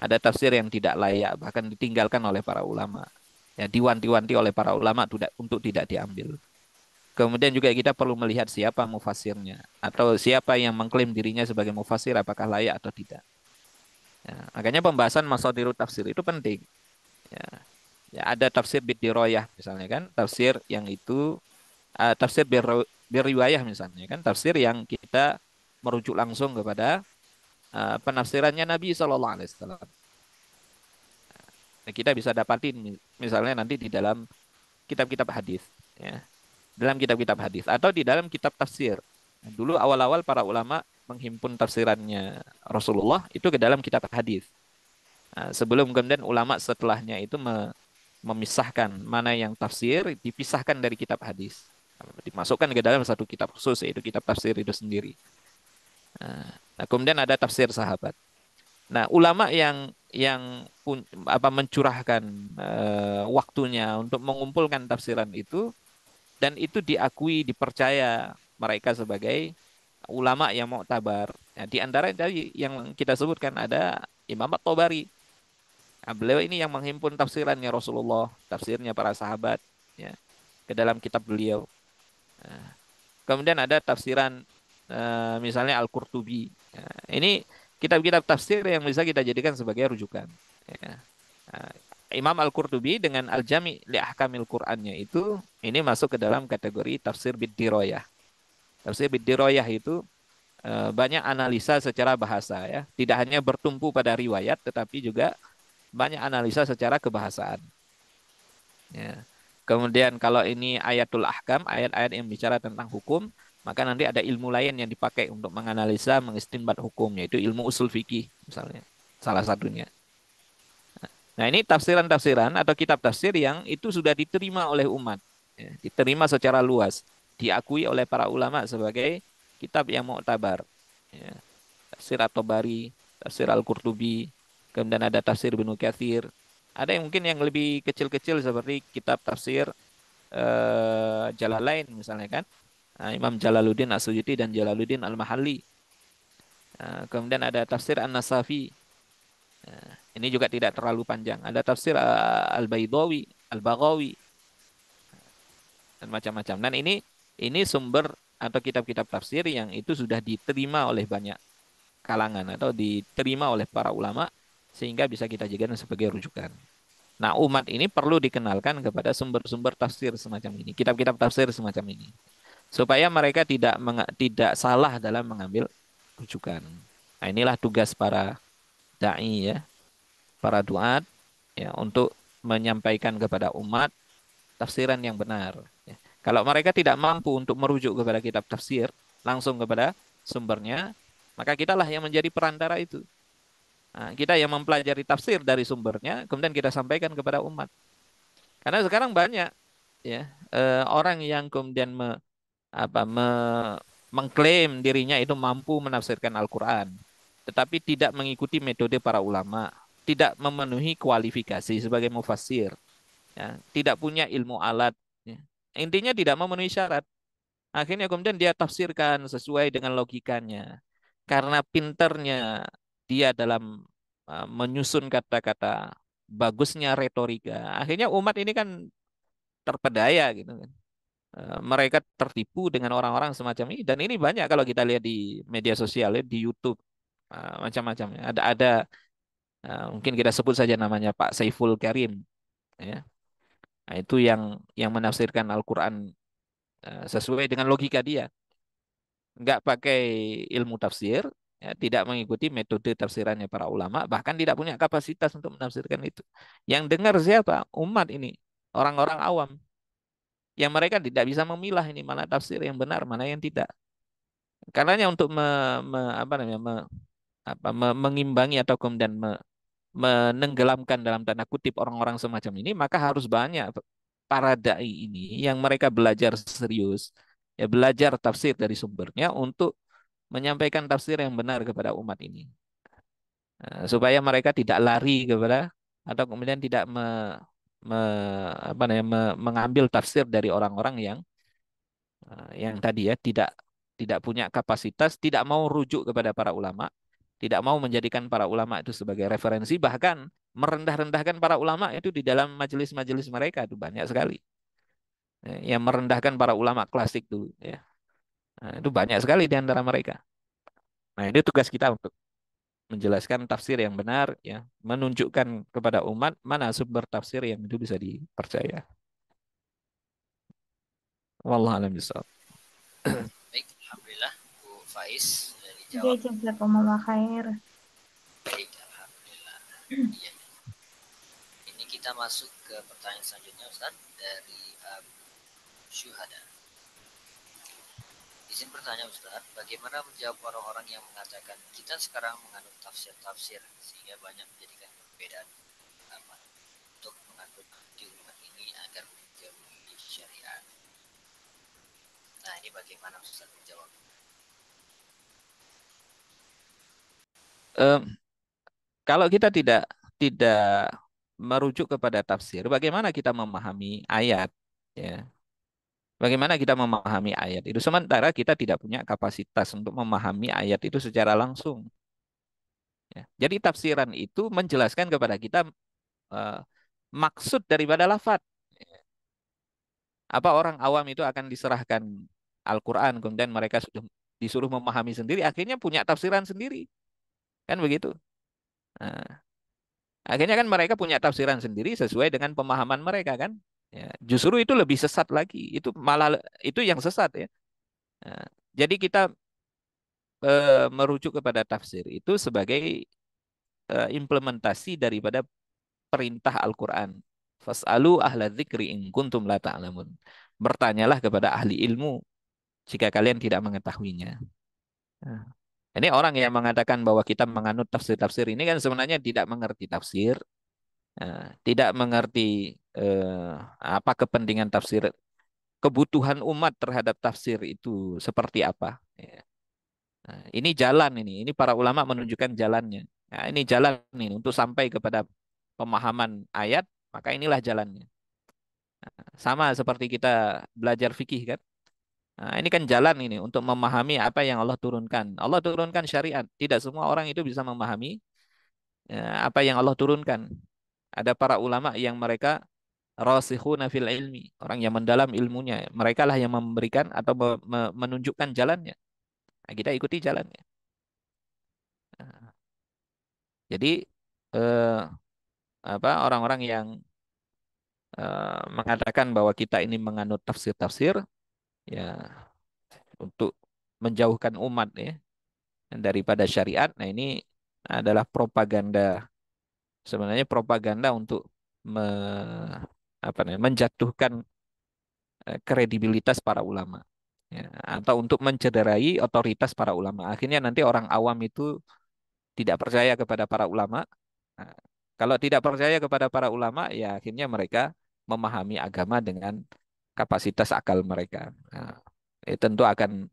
Ada tafsir yang tidak layak bahkan ditinggalkan oleh para ulama. Ya, diwanti-wanti oleh para ulama tidak untuk tidak diambil. Kemudian juga kita perlu melihat siapa mufasirnya atau siapa yang mengklaim dirinya sebagai mufasir apakah layak atau tidak. Ya, makanya pembahasan masadiru tafsir itu penting. Ya, ya ada tafsir bidiroyah misalnya kan, tafsir yang itu uh, tafsir bir- biriwayah misalnya kan, tafsir yang kita merujuk langsung kepada uh, penafsirannya Nabi Shallallahu Alaihi Wasallam. Nah, kita bisa dapatin mi- misalnya nanti di dalam kitab-kitab hadis, ya, dalam kitab-kitab hadis atau di dalam kitab tafsir. Dulu awal-awal para ulama menghimpun tafsirannya Rasulullah itu ke dalam kitab hadis. Nah, sebelum kemudian ulama setelahnya itu me- memisahkan mana yang tafsir dipisahkan dari kitab hadis. Dimasukkan ke dalam satu kitab khusus yaitu kitab tafsir itu sendiri. Nah, kemudian ada tafsir sahabat. Nah, ulama yang yang pun, apa mencurahkan eh, waktunya untuk mengumpulkan tafsiran itu dan itu diakui, dipercaya mereka sebagai ulama yang muktabar. Nah, di antara yang kita sebutkan ada Imam At-Tabari. Nah, beliau ini yang menghimpun tafsirannya Rasulullah, tafsirnya para sahabat ya, ke dalam kitab beliau. Nah, kemudian ada tafsiran eh, misalnya Al-Qurtubi. Nah, ini kitab-kitab tafsir yang bisa kita jadikan sebagai rujukan. Ya. Nah, Imam Al-Qurtubi dengan Al-Jami' li Ahkamil Qur'annya itu ini masuk ke dalam kategori tafsir bid-diroyah. Tafsir bid-diroyah itu eh, banyak analisa secara bahasa ya, tidak hanya bertumpu pada riwayat tetapi juga banyak analisa secara kebahasaan. Ya. Kemudian kalau ini ayatul ahkam, ayat-ayat yang bicara tentang hukum, maka nanti ada ilmu lain yang dipakai untuk menganalisa, mengistinbat hukumnya. Itu ilmu usul fikih misalnya, salah satunya. Nah ini tafsiran-tafsiran atau kitab tafsir yang itu sudah diterima oleh umat. Ya, diterima secara luas. Diakui oleh para ulama sebagai kitab yang mu'tabar. Ya, tafsir At-Tabari, tafsir Al-Qurtubi, kemudian ada tafsir Ibnu Katsir. Ada yang mungkin yang lebih kecil-kecil seperti kitab tafsir uh, Jalalain misalnya kan. Nah, Imam Jalaluddin As-Suyuti dan Jalaluddin Al-Mahalli. Nah, kemudian ada tafsir An-Nasafi. Nah, ini juga tidak terlalu panjang. Ada tafsir uh, Al-Baidawi, Al-Baghawi, dan macam-macam. Dan ini ini sumber atau kitab-kitab tafsir yang itu sudah diterima oleh banyak kalangan atau diterima oleh para ulama sehingga bisa kita jadikan sebagai rujukan. Nah, umat ini perlu dikenalkan kepada sumber-sumber tafsir semacam ini, kitab-kitab tafsir semacam ini, supaya mereka tidak tidak salah dalam mengambil rujukan. Nah, inilah tugas para dai ya, para duat ya untuk menyampaikan kepada umat tafsiran yang benar. Ya. Kalau mereka tidak mampu untuk merujuk kepada kitab tafsir langsung kepada sumbernya, maka kitalah yang menjadi perantara itu. Nah, kita yang mempelajari tafsir dari sumbernya, kemudian kita sampaikan kepada umat. Karena sekarang banyak ya eh, orang yang kemudian me, apa, me, mengklaim dirinya itu mampu menafsirkan Al-Quran, tetapi tidak mengikuti metode para ulama tidak memenuhi kualifikasi sebagai mufassir, ya, tidak punya ilmu alat, ya. intinya tidak memenuhi syarat. Akhirnya kemudian dia tafsirkan sesuai dengan logikanya. Karena pinternya dia dalam uh, menyusun kata-kata, bagusnya retorika. Akhirnya umat ini kan terpedaya gitu kan. Uh, mereka tertipu dengan orang-orang semacam ini dan ini banyak kalau kita lihat di media sosial ya, di YouTube uh, macam-macam ada ada Nah, mungkin kita sebut saja namanya Pak Saiful Karim. Ya. Nah, itu yang yang menafsirkan Al-Quran sesuai dengan logika dia. Nggak pakai ilmu tafsir, ya, tidak mengikuti metode tafsirannya para ulama, bahkan tidak punya kapasitas untuk menafsirkan itu. Yang dengar siapa? Umat ini, orang-orang awam. Yang mereka tidak bisa memilah ini mana tafsir yang benar, mana yang tidak. Karenanya untuk me, me, apa namanya, me, apa, me, mengimbangi atau kemudian me, menenggelamkan dalam tanda kutip orang-orang semacam ini, maka harus banyak para dai ini yang mereka belajar serius, ya belajar tafsir dari sumbernya untuk menyampaikan tafsir yang benar kepada umat ini. Nah, supaya mereka tidak lari kepada atau kemudian tidak me, me, apa namanya, me, mengambil tafsir dari orang-orang yang eh, yang tadi ya tidak tidak punya kapasitas, tidak mau rujuk kepada para ulama, tidak mau menjadikan para ulama itu sebagai referensi, bahkan merendah-rendahkan para ulama itu di dalam majelis-majelis mereka itu banyak sekali. Ya, yang merendahkan para ulama klasik dulu ya. Nah, itu banyak sekali di antara mereka. Nah, ini tugas kita untuk menjelaskan tafsir yang benar ya, menunjukkan kepada umat mana sumber tafsir yang itu bisa dipercaya. Wallahu a'lam Baik, alhamdulillah Bu Faiz Iya, jazakumullah khair. Baik, alhamdulillah. Iya. Ini kita masuk ke pertanyaan selanjutnya Ustaz dari Abu Syuhada. Izin bertanya Ustaz, bagaimana menjawab orang-orang yang mengatakan kita sekarang menganut tafsir-tafsir sehingga banyak menjadikan perbedaan apa untuk menganut di umat ini agar menjauhi syariat. Nah ini bagaimana Ustaz menjawab? um, kalau kita tidak tidak merujuk kepada tafsir, bagaimana kita memahami ayat? Ya, bagaimana kita memahami ayat itu? Sementara kita tidak punya kapasitas untuk memahami ayat itu secara langsung. Ya, jadi tafsiran itu menjelaskan kepada kita uh, maksud daripada lafat. Apa orang awam itu akan diserahkan Al-Quran, kemudian mereka sudah disuruh memahami sendiri, akhirnya punya tafsiran sendiri. Kan begitu. Nah, akhirnya kan mereka punya tafsiran sendiri sesuai dengan pemahaman mereka kan. Ya, justru itu lebih sesat lagi. Itu malah itu yang sesat ya. Nah, jadi kita e, merujuk kepada tafsir itu sebagai e, implementasi daripada perintah Al-Qur'an. Fas'alu ahla dzikri in kuntum la ta'lamun. Bertanyalah kepada ahli ilmu jika kalian tidak mengetahuinya. Nah, ini orang yang mengatakan bahwa kita menganut tafsir-tafsir ini kan sebenarnya tidak mengerti tafsir, tidak mengerti eh, apa kepentingan tafsir, kebutuhan umat terhadap tafsir itu seperti apa. Ya. Nah, ini jalan ini, ini para ulama menunjukkan jalannya. Nah, ini jalan ini untuk sampai kepada pemahaman ayat, maka inilah jalannya. Nah, sama seperti kita belajar fikih kan. Nah, ini kan jalan ini untuk memahami apa yang Allah turunkan. Allah turunkan syariat. Tidak semua orang itu bisa memahami ya, apa yang Allah turunkan. Ada para ulama yang mereka rasikhuna fil ilmi, orang yang mendalam ilmunya. Mereka lah yang memberikan atau menunjukkan jalannya. Nah, kita ikuti jalannya. Nah, jadi eh, apa orang-orang yang eh, mengatakan bahwa kita ini menganut tafsir-tafsir ya untuk menjauhkan umat ya daripada syariat. Nah, ini adalah propaganda sebenarnya propaganda untuk me, apa namanya menjatuhkan eh, kredibilitas para ulama ya, atau untuk mencederai otoritas para ulama. Akhirnya nanti orang awam itu tidak percaya kepada para ulama. Nah, kalau tidak percaya kepada para ulama, ya akhirnya mereka memahami agama dengan kapasitas akal mereka. Nah, eh, tentu akan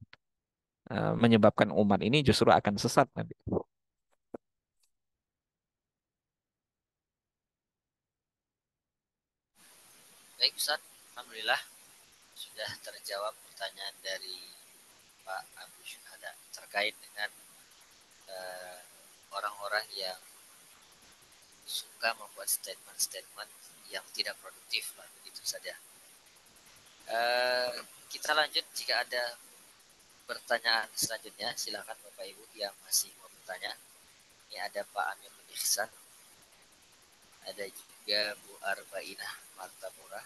uh, menyebabkan umat ini justru akan sesat nanti. Baik Ustaz, Alhamdulillah sudah terjawab pertanyaan dari Pak Abu Syuhada terkait dengan uh, orang-orang yang suka membuat statement-statement yang tidak produktif lah begitu saja. Uh, kita lanjut jika ada pertanyaan selanjutnya silakan Bapak Ibu yang masih mau bertanya. Ini ada Pak Amir Ihsan, ada juga Bu Arbainah Martamura,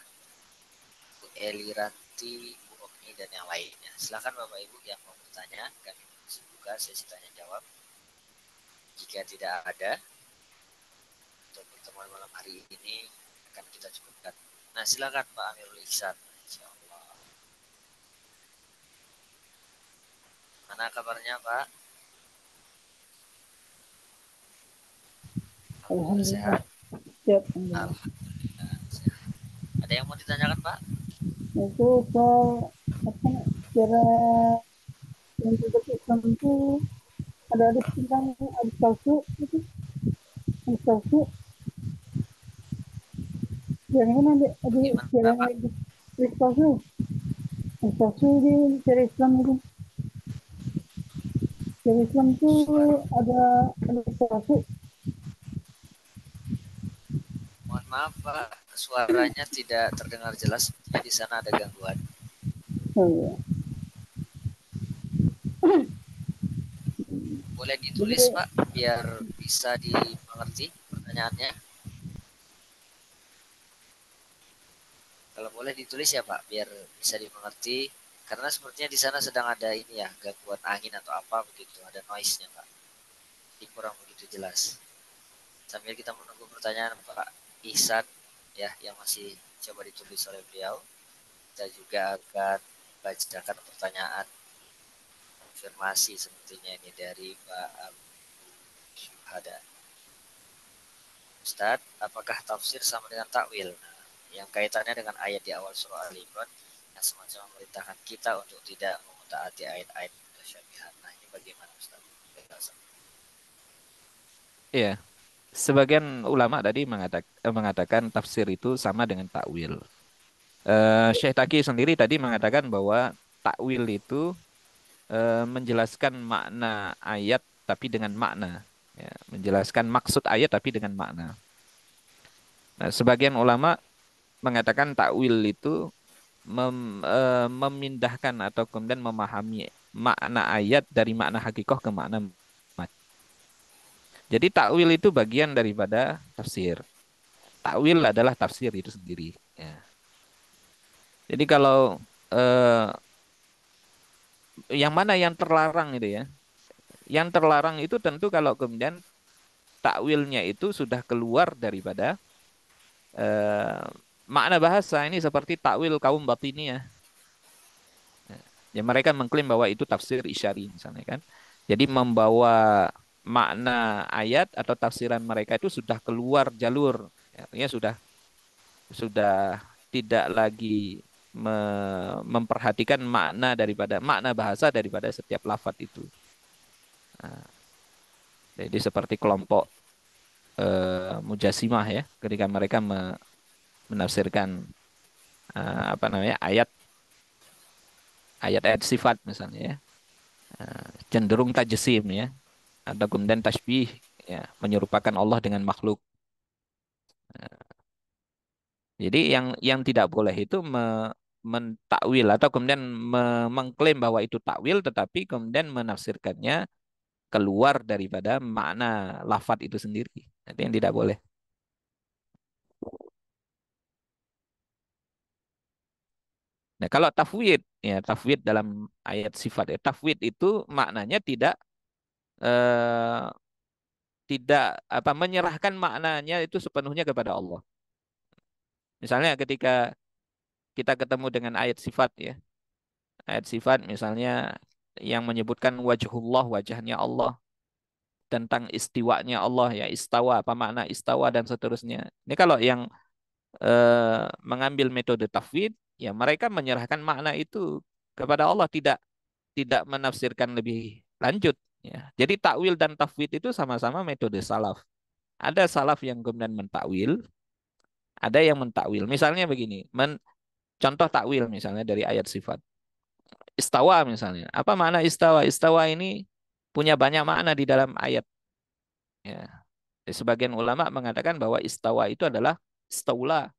Bu Eliranti, Bu Okni dan yang lainnya. Silakan Bapak Ibu yang mau bertanya, kami buka sesi tanya jawab. Jika tidak ada, untuk pertemuan malam hari ini akan kita cukupkan. Nah, silakan Pak Amirul Ihsan. Mana kabarnya Pak? Alhamdulillah. Siap. Ada yang mau ditanyakan Pak? Itu soal apa secara yang tidak Islam itu ada ada tentang ada palsu itu ada palsu. Yang mana ada ada secara ada palsu. Ada palsu di secara Islam itu. Yang Islam itu ada ada sesuatu. Maaf Pak, suaranya tidak terdengar jelas. Sepertinya di sana ada gangguan. Oh iya. Boleh ditulis Pak, biar bisa dimengerti pertanyaannya. Kalau boleh ditulis ya Pak, biar bisa dimengerti karena sepertinya di sana sedang ada ini ya gangguan angin atau apa begitu ada noise nya pak jadi kurang begitu jelas sambil kita menunggu pertanyaan Pak Ihsan ya yang masih coba ditulis oleh beliau kita juga akan bacakan pertanyaan konfirmasi sepertinya ini dari Pak Abu Syuhada Ustadz, apakah tafsir sama dengan takwil? Yang kaitannya dengan ayat di awal surah Al-Imran yang semacam memerintahkan kita untuk tidak mengutaati ayat-ayat mutasyabihat. Nah, ini bagaimana Ustaz? Iya. Sebagian ulama tadi mengatakan, eh, mengatakan tafsir itu sama dengan takwil. Uh, Syekh Taki sendiri tadi mengatakan bahwa takwil itu uh, menjelaskan makna ayat tapi dengan makna, ya, menjelaskan maksud ayat tapi dengan makna. Nah, sebagian ulama mengatakan takwil itu mem, e, memindahkan atau kemudian memahami makna ayat dari makna hakikoh ke makna jadi takwil itu bagian daripada tafsir. Takwil adalah tafsir itu sendiri. Ya. Jadi kalau eh, yang mana yang terlarang itu ya? Yang terlarang itu tentu kalau kemudian takwilnya itu sudah keluar daripada eh, makna bahasa ini seperti takwil kaum batiniah. Ya mereka mengklaim bahwa itu tafsir isyari misalnya kan. Jadi membawa makna ayat atau tafsiran mereka itu sudah keluar jalur. Artinya sudah sudah tidak lagi me memperhatikan makna daripada makna bahasa daripada setiap lafat itu. Nah, jadi seperti kelompok uh, mujasimah ya, ketika mereka me menafsirkan uh, apa namanya ayat ayat-ayat sifat misalnya ya uh, cenderung tajsim ya atau kemudian tasbih ya menyerupakan Allah dengan makhluk. Uh, jadi yang yang tidak boleh itu me, mentakwil atau kemudian me, mengklaim bahwa itu takwil tetapi kemudian menafsirkannya keluar daripada makna lafat itu sendiri. Itu yang tidak boleh. Nah, kalau tafwid, ya tafwid dalam ayat sifat ya, tafwid itu maknanya tidak eh, tidak apa menyerahkan maknanya itu sepenuhnya kepada Allah. Misalnya ketika kita ketemu dengan ayat sifat ya. Ayat sifat misalnya yang menyebutkan wajhullah, wajahnya Allah tentang istiwanya Allah ya, istawa, apa makna istawa dan seterusnya. Ini kalau yang eh, mengambil metode tafwid ya mereka menyerahkan makna itu kepada Allah tidak tidak menafsirkan lebih lanjut ya. Jadi takwil dan tafwid itu sama-sama metode salaf. Ada salaf yang kemudian mentakwil, ada yang mentakwil. Misalnya begini, men, contoh takwil misalnya dari ayat sifat. Istawa misalnya. Apa makna istawa? Istawa ini punya banyak makna di dalam ayat. Ya. Sebagian ulama mengatakan bahwa istawa itu adalah istaula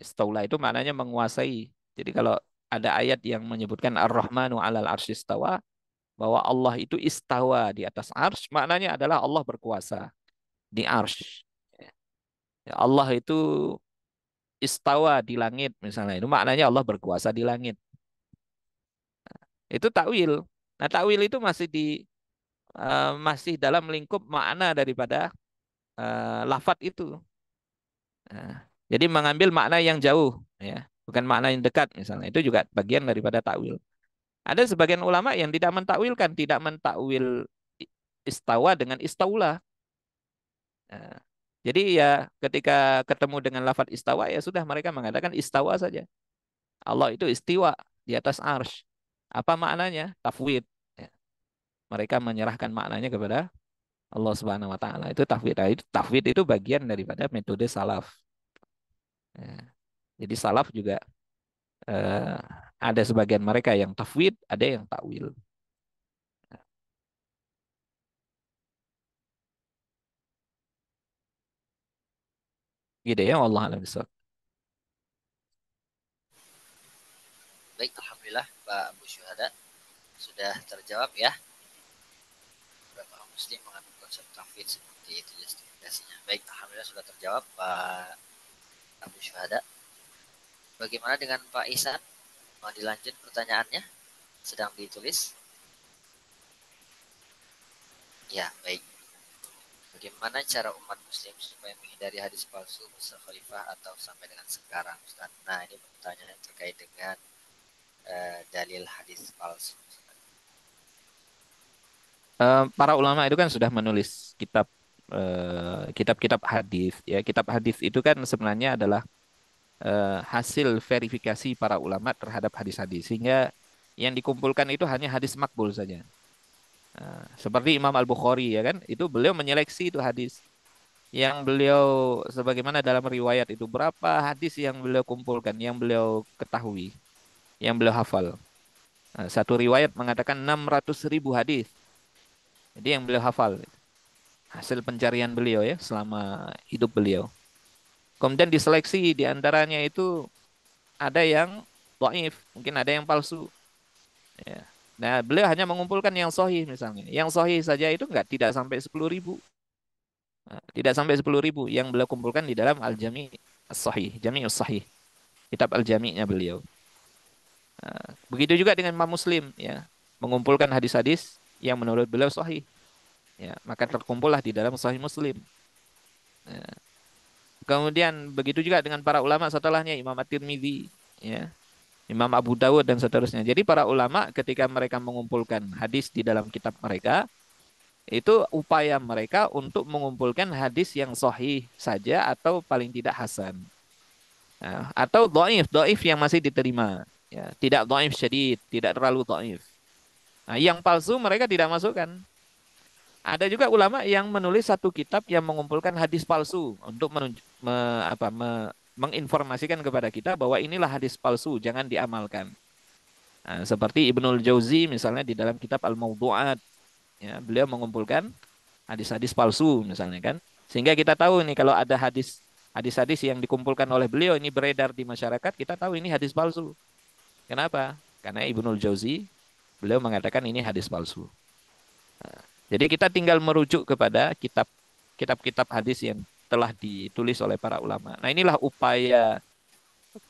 Istaula itu maknanya menguasai. Jadi kalau ada ayat yang menyebutkan Ar-Rahmanu 'alal istawa bahwa Allah itu istawa di atas ars, maknanya adalah Allah berkuasa di ars. Ya, Allah itu istawa di langit misalnya. Itu maknanya Allah berkuasa di langit. itu takwil. Nah, takwil itu masih di uh, masih dalam lingkup makna daripada uh, lafat itu. Nah, jadi mengambil makna yang jauh, ya, bukan makna yang dekat misalnya. Itu juga bagian daripada takwil. Ada sebagian ulama yang tidak mentakwilkan, tidak mentakwil istawa dengan istaula. Nah, jadi ya ketika ketemu dengan lafat istawa ya sudah mereka mengatakan istawa saja. Allah itu istiwa di atas arsh. Apa maknanya? Tafwid. Ya. Mereka menyerahkan maknanya kepada Allah Subhanahu wa taala. Itu tafwid. Nah, itu tafwid itu bagian daripada metode salaf. Ya. Jadi salaf juga eh, ada sebagian mereka yang tafwid, ada yang takwil. Gitu ya Allah alam Baik, alhamdulillah Pak Abu Syuhada sudah terjawab ya. Berapa muslim mengambil konsep tafwid seperti itu justifikasinya. Baik, alhamdulillah sudah terjawab Pak Abu Syuhada. Bagaimana dengan Pak Isan? Mau dilanjut pertanyaannya? Sedang ditulis? Ya, baik. Bagaimana cara umat muslim supaya menghindari hadis palsu Musa Khalifah atau sampai dengan sekarang Ustaz? Nah, ini pertanyaan yang terkait dengan uh, dalil hadis palsu. Uh, para ulama itu kan sudah menulis kitab Eh, kitab-kitab uh, hadis ya kitab hadis itu kan sebenarnya adalah uh, hasil verifikasi para ulama terhadap hadis-hadis sehingga yang dikumpulkan itu hanya hadis makbul saja. Uh, seperti Imam Al Bukhari ya kan? Itu beliau menyeleksi itu hadis. Yang beliau sebagaimana dalam riwayat itu berapa hadis yang beliau kumpulkan yang beliau ketahui yang beliau hafal. Nah, satu riwayat mengatakan 600 ribu hadis. Jadi yang beliau hafal. Hasil pencarian beliau ya selama hidup beliau. Kemudian diseleksi di antaranya itu ada yang dhaif, mungkin ada yang palsu. Ya. Nah, beliau hanya mengumpulkan yang sahih misalnya. Yang sahih saja itu enggak tidak sampai 10 ribu. Nah, tidak sampai 10 ribu yang beliau kumpulkan di dalam Al-Jami' As-Sahih, Jami'us Sahih. Kitab Al-Jami'nya beliau. Nah, begitu juga dengan Imam Muslim ya, mengumpulkan hadis-hadis yang menurut beliau sahih ya maka terkumpullah di dalam Sahih Muslim. Ya. Kemudian begitu juga dengan para ulama setelahnya Imam At-Tirmidzi, ya. Imam Abu Dawud dan seterusnya. Jadi para ulama ketika mereka mengumpulkan hadis di dalam kitab mereka, itu upaya mereka untuk mengumpulkan hadis yang sahih saja atau paling tidak hasan. Nah, atau doif, doif yang masih diterima. Ya, tidak doif syadid, tidak terlalu doif. Nah, yang palsu mereka tidak masukkan. Ada juga ulama yang menulis satu kitab yang mengumpulkan hadis palsu untuk me, apa, me, menginformasikan kepada kita bahwa inilah hadis palsu, jangan diamalkan. Nah, seperti Ibnul Jauzi misalnya di dalam kitab Al-Mawdu'at Ya, beliau mengumpulkan hadis-hadis palsu misalnya kan. Sehingga kita tahu ini kalau ada hadis hadis-hadis yang dikumpulkan oleh beliau ini beredar di masyarakat, kita tahu ini hadis palsu. Kenapa? Karena Ibnul Jauzi beliau mengatakan ini hadis palsu. Jadi kita tinggal merujuk kepada kitab kitab-kitab hadis yang telah ditulis oleh para ulama. Nah, inilah upaya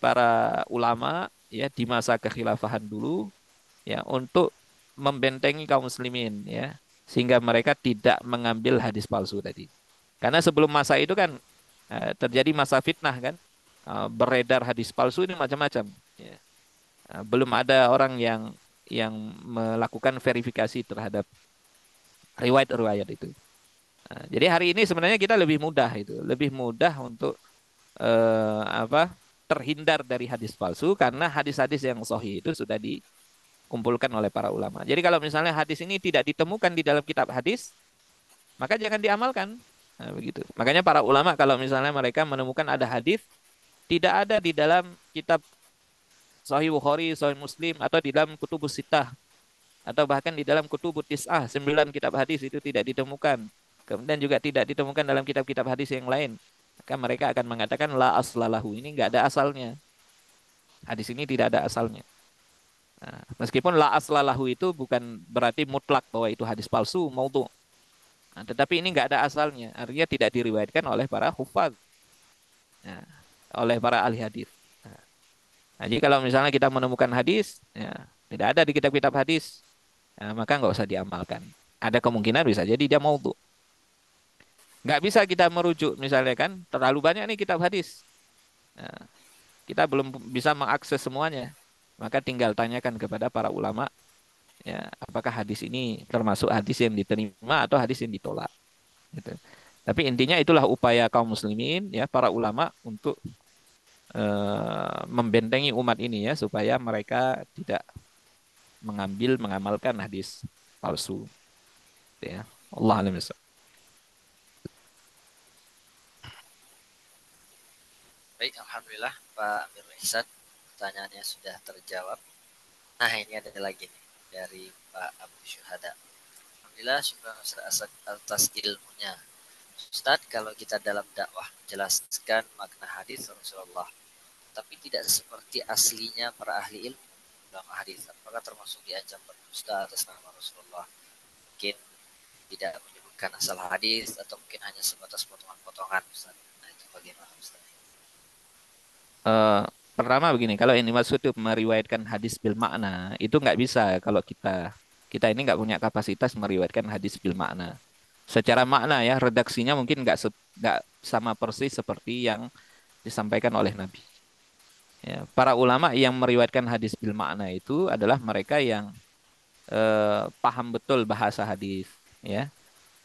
para ulama ya di masa kekhilafahan dulu ya untuk membentengi kaum muslimin ya sehingga mereka tidak mengambil hadis palsu tadi. Karena sebelum masa itu kan uh, terjadi masa fitnah kan, uh, beredar hadis palsu ini macam-macam. Ya. Uh, belum ada orang yang yang melakukan verifikasi terhadap riwayat-riwayat itu. Uh, jadi hari ini sebenarnya kita lebih mudah itu, lebih mudah untuk uh, apa terhindar dari hadis palsu karena hadis-hadis yang sahih itu sudah di dikumpulkan oleh para ulama. Jadi kalau misalnya hadis ini tidak ditemukan di dalam kitab hadis, maka jangan diamalkan. Nah, begitu. Makanya para ulama kalau misalnya mereka menemukan ada hadis tidak ada di dalam kitab Sahih Bukhari, Sahih Muslim atau di dalam kutubus sitah atau bahkan di dalam kutubus tis'ah, sembilan kitab hadis itu tidak ditemukan. Kemudian juga tidak ditemukan dalam kitab-kitab hadis yang lain. Maka mereka akan mengatakan la aslalahu. Ini enggak ada asalnya. Hadis ini tidak ada asalnya. Nah, meskipun la aslalahu itu bukan berarti mutlak bahwa itu hadis palsu maudhu. Nah, tetapi ini nggak ada asalnya, artinya tidak diriwayatkan oleh para hufaz. Nah, oleh para ahli hadis. Nah, jadi kalau misalnya kita menemukan hadis, ya, tidak ada di kitab-kitab hadis, ya, maka nggak usah diamalkan. Ada kemungkinan bisa jadi dia maudhu. Nggak bisa kita merujuk misalnya kan, terlalu banyak nih kitab hadis. Nah, kita belum bisa mengakses semuanya maka tinggal tanyakan kepada para ulama ya apakah hadis ini termasuk hadis yang diterima atau hadis yang ditolak gitu. tapi intinya itulah upaya kaum muslimin ya para ulama untuk uh, membentengi umat ini ya supaya mereka tidak mengambil mengamalkan hadis palsu ya Allah alam Baik, Alhamdulillah Pak Amir Ihsan pertanyaannya sudah terjawab. Nah ini ada lagi nih dari Pak Abu Syuhada. Alhamdulillah syukur atas ilmunya. Ustadz kalau kita dalam dakwah menjelaskan makna hadis Rasulullah tapi tidak seperti aslinya para ahli ilmu dalam hadis apakah termasuk diancam berdusta atas nama Rasulullah mungkin tidak menyebutkan asal hadis atau mungkin hanya sebatas potongan-potongan Ustaz nah itu bagaimana Ustaz uh, pertama begini, kalau ini maksud meriwayatkan hadis bil makna, itu nggak bisa kalau kita kita ini nggak punya kapasitas meriwayatkan hadis bil makna. Secara makna ya, redaksinya mungkin nggak nggak sama persis seperti yang disampaikan oleh Nabi. Ya, para ulama yang meriwayatkan hadis bil makna itu adalah mereka yang eh, paham betul bahasa hadis, ya,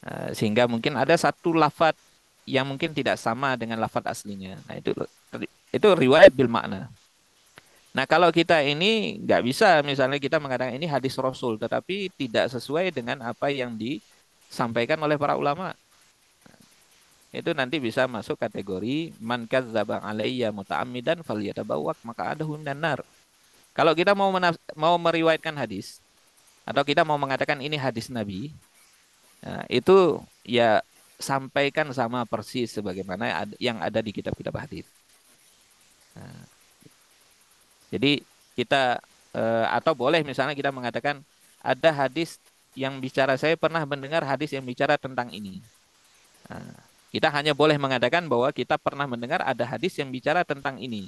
eh, sehingga mungkin ada satu lafat yang mungkin tidak sama dengan lafat aslinya. Nah itu itu riwayat bil makna. Nah kalau kita ini nggak bisa misalnya kita mengatakan ini hadis Rasul tetapi tidak sesuai dengan apa yang disampaikan oleh para ulama. Itu nanti bisa masuk kategori man kadzdzaba alayya muta'ammidan falyatabawwak maka ada minan nar. Kalau kita mau mau meriwayatkan hadis atau kita mau mengatakan ini hadis Nabi, nah, itu ya sampaikan sama persis sebagaimana yang ada di kitab-kitab hadis. Nah, jadi kita eh, atau boleh misalnya kita mengatakan ada hadis yang bicara saya pernah mendengar hadis yang bicara tentang ini. Nah, kita hanya boleh mengatakan bahwa kita pernah mendengar ada hadis yang bicara tentang ini.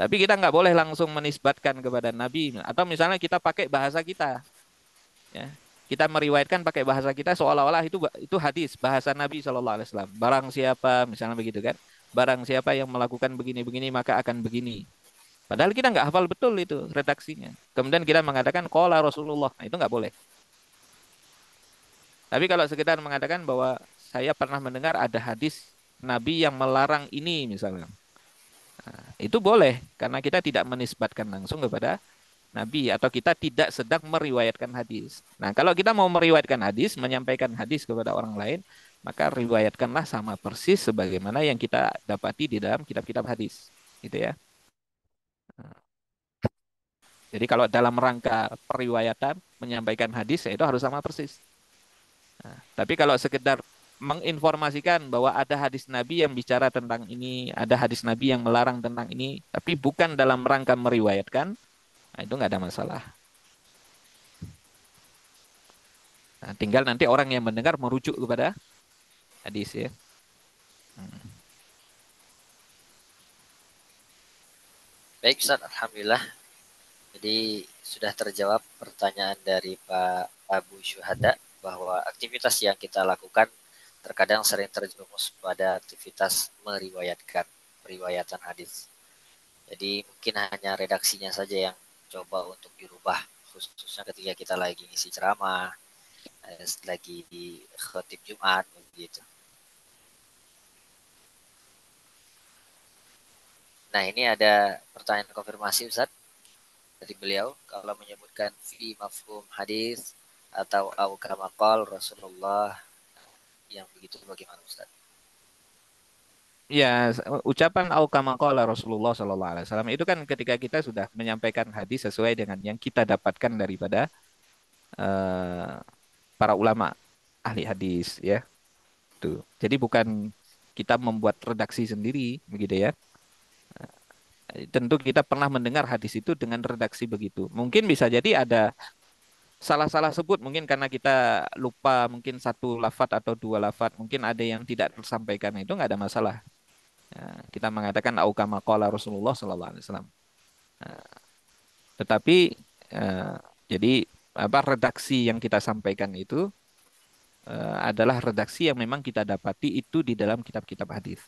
Tapi kita nggak boleh langsung menisbatkan kepada Nabi atau misalnya kita pakai bahasa kita. Ya, kita meriwayatkan pakai bahasa kita seolah-olah itu itu hadis bahasa Nabi Wasallam. Barang siapa misalnya begitu kan, barang siapa yang melakukan begini-begini maka akan begini. Padahal kita nggak hafal betul itu redaksinya. Kemudian kita mengatakan kola Rasulullah, nah, itu nggak boleh. Tapi kalau sekitar mengatakan bahwa saya pernah mendengar ada hadis Nabi yang melarang ini misalnya. Nah, itu boleh karena kita tidak menisbatkan langsung kepada Nabi atau kita tidak sedang meriwayatkan hadis. Nah, kalau kita mau meriwayatkan hadis, menyampaikan hadis kepada orang lain, maka riwayatkanlah sama persis sebagaimana yang kita dapati di dalam kitab-kitab hadis. Gitu ya. Jadi kalau dalam rangka periwayatan menyampaikan hadis ya itu harus sama persis. Nah, tapi kalau sekedar menginformasikan bahwa ada hadis Nabi yang bicara tentang ini, ada hadis Nabi yang melarang tentang ini, tapi bukan dalam rangka meriwayatkan, nah itu nggak ada masalah. Nah, tinggal nanti orang yang mendengar merujuk kepada hadis ya. Hmm. Baik Ustaz, Alhamdulillah. Jadi sudah terjawab pertanyaan dari Pak Abu Syuhada bahwa aktivitas yang kita lakukan terkadang sering terjerumus pada aktivitas meriwayatkan, periwayatan hadis. Jadi mungkin hanya redaksinya saja yang coba untuk dirubah, khususnya ketika kita lagi ngisi ceramah, eh, lagi di khotib Jumat, begitu. Nah ini ada pertanyaan konfirmasi Ustaz dari beliau kalau menyebutkan fi mafhum hadis atau au kama Rasulullah yang begitu bagaimana Ustaz? Ya, ucapan au kama Rasulullah sallallahu alaihi wasallam itu kan ketika kita sudah menyampaikan hadis sesuai dengan yang kita dapatkan daripada uh, para ulama ahli hadis ya. Tuh. Jadi bukan kita membuat redaksi sendiri begitu ya tentu kita pernah mendengar hadis itu dengan redaksi begitu. Mungkin bisa jadi ada salah-salah sebut mungkin karena kita lupa mungkin satu lafat atau dua lafat mungkin ada yang tidak tersampaikan itu nggak ada masalah. Ya, kita mengatakan aukama qala Rasulullah Sallallahu Alaihi Wasallam. Nah, tetapi ya, jadi apa redaksi yang kita sampaikan itu uh, adalah redaksi yang memang kita dapati itu di dalam kitab-kitab hadis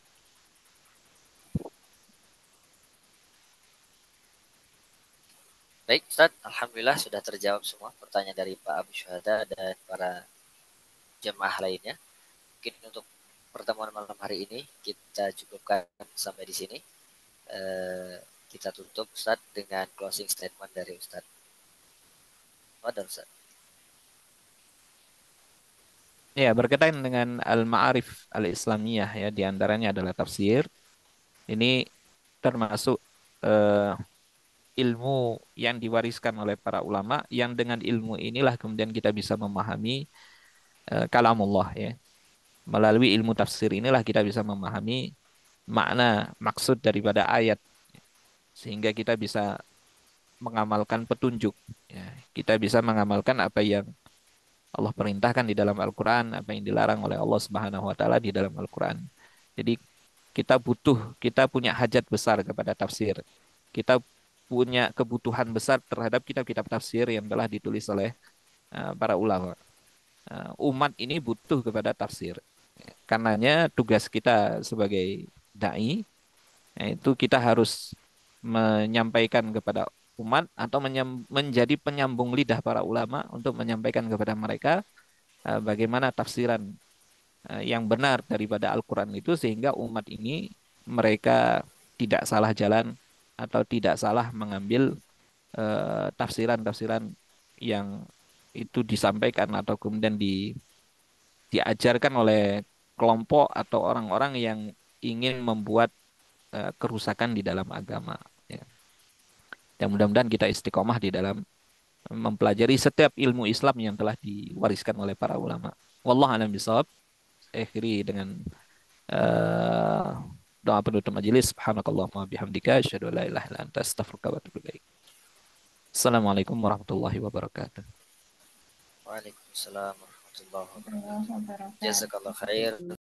Baik Ustaz, Alhamdulillah sudah terjawab semua pertanyaan dari Pak Abu Syuhada dan para jemaah lainnya. Mungkin untuk pertemuan malam hari ini kita cukupkan sampai di sini. Uh, kita tutup Ustaz dengan closing statement dari Ustaz. Wadah Ustaz. Ya, berkaitan dengan al-ma'arif al-islamiyah ya, di antaranya adalah tafsir. Ini termasuk uh, ilmu yang diwariskan oleh para ulama yang dengan ilmu inilah kemudian kita bisa memahami uh, kalamullah ya. Melalui ilmu tafsir inilah kita bisa memahami makna maksud daripada ayat sehingga kita bisa mengamalkan petunjuk ya. Kita bisa mengamalkan apa yang Allah perintahkan di dalam Al-Qur'an, apa yang dilarang oleh Allah Subhanahu wa taala di dalam Al-Qur'an. Jadi kita butuh, kita punya hajat besar kepada tafsir. Kita punya kebutuhan besar terhadap kitab-kitab tafsir yang telah ditulis oleh uh, para ulama. Uh, umat ini butuh kepada tafsir. Karenanya tugas kita sebagai dai yaitu kita harus menyampaikan kepada umat atau menjadi penyambung lidah para ulama untuk menyampaikan kepada mereka uh, bagaimana tafsiran uh, yang benar daripada Al-Qur'an itu sehingga umat ini mereka tidak salah jalan atau tidak salah mengambil eh, tafsiran-tafsiran yang itu disampaikan atau kemudian di diajarkan oleh kelompok atau orang-orang yang ingin membuat uh, kerusakan di dalam agama. Ya. Dan mudah-mudahan kita istiqomah di dalam mempelajari setiap ilmu Islam yang telah diwariskan oleh para ulama. Wallah a'lam bishawab. Akhiri dengan uh, doa penutup majelis subhanakallahumma bihamdika asyhadu an la ilaha illa anta astaghfiruka wa atubu ilaik. Assalamualaikum warahmatullahi wabarakatuh. Waalaikumsalam warahmatullahi wabarakatuh. Jazakallah khair.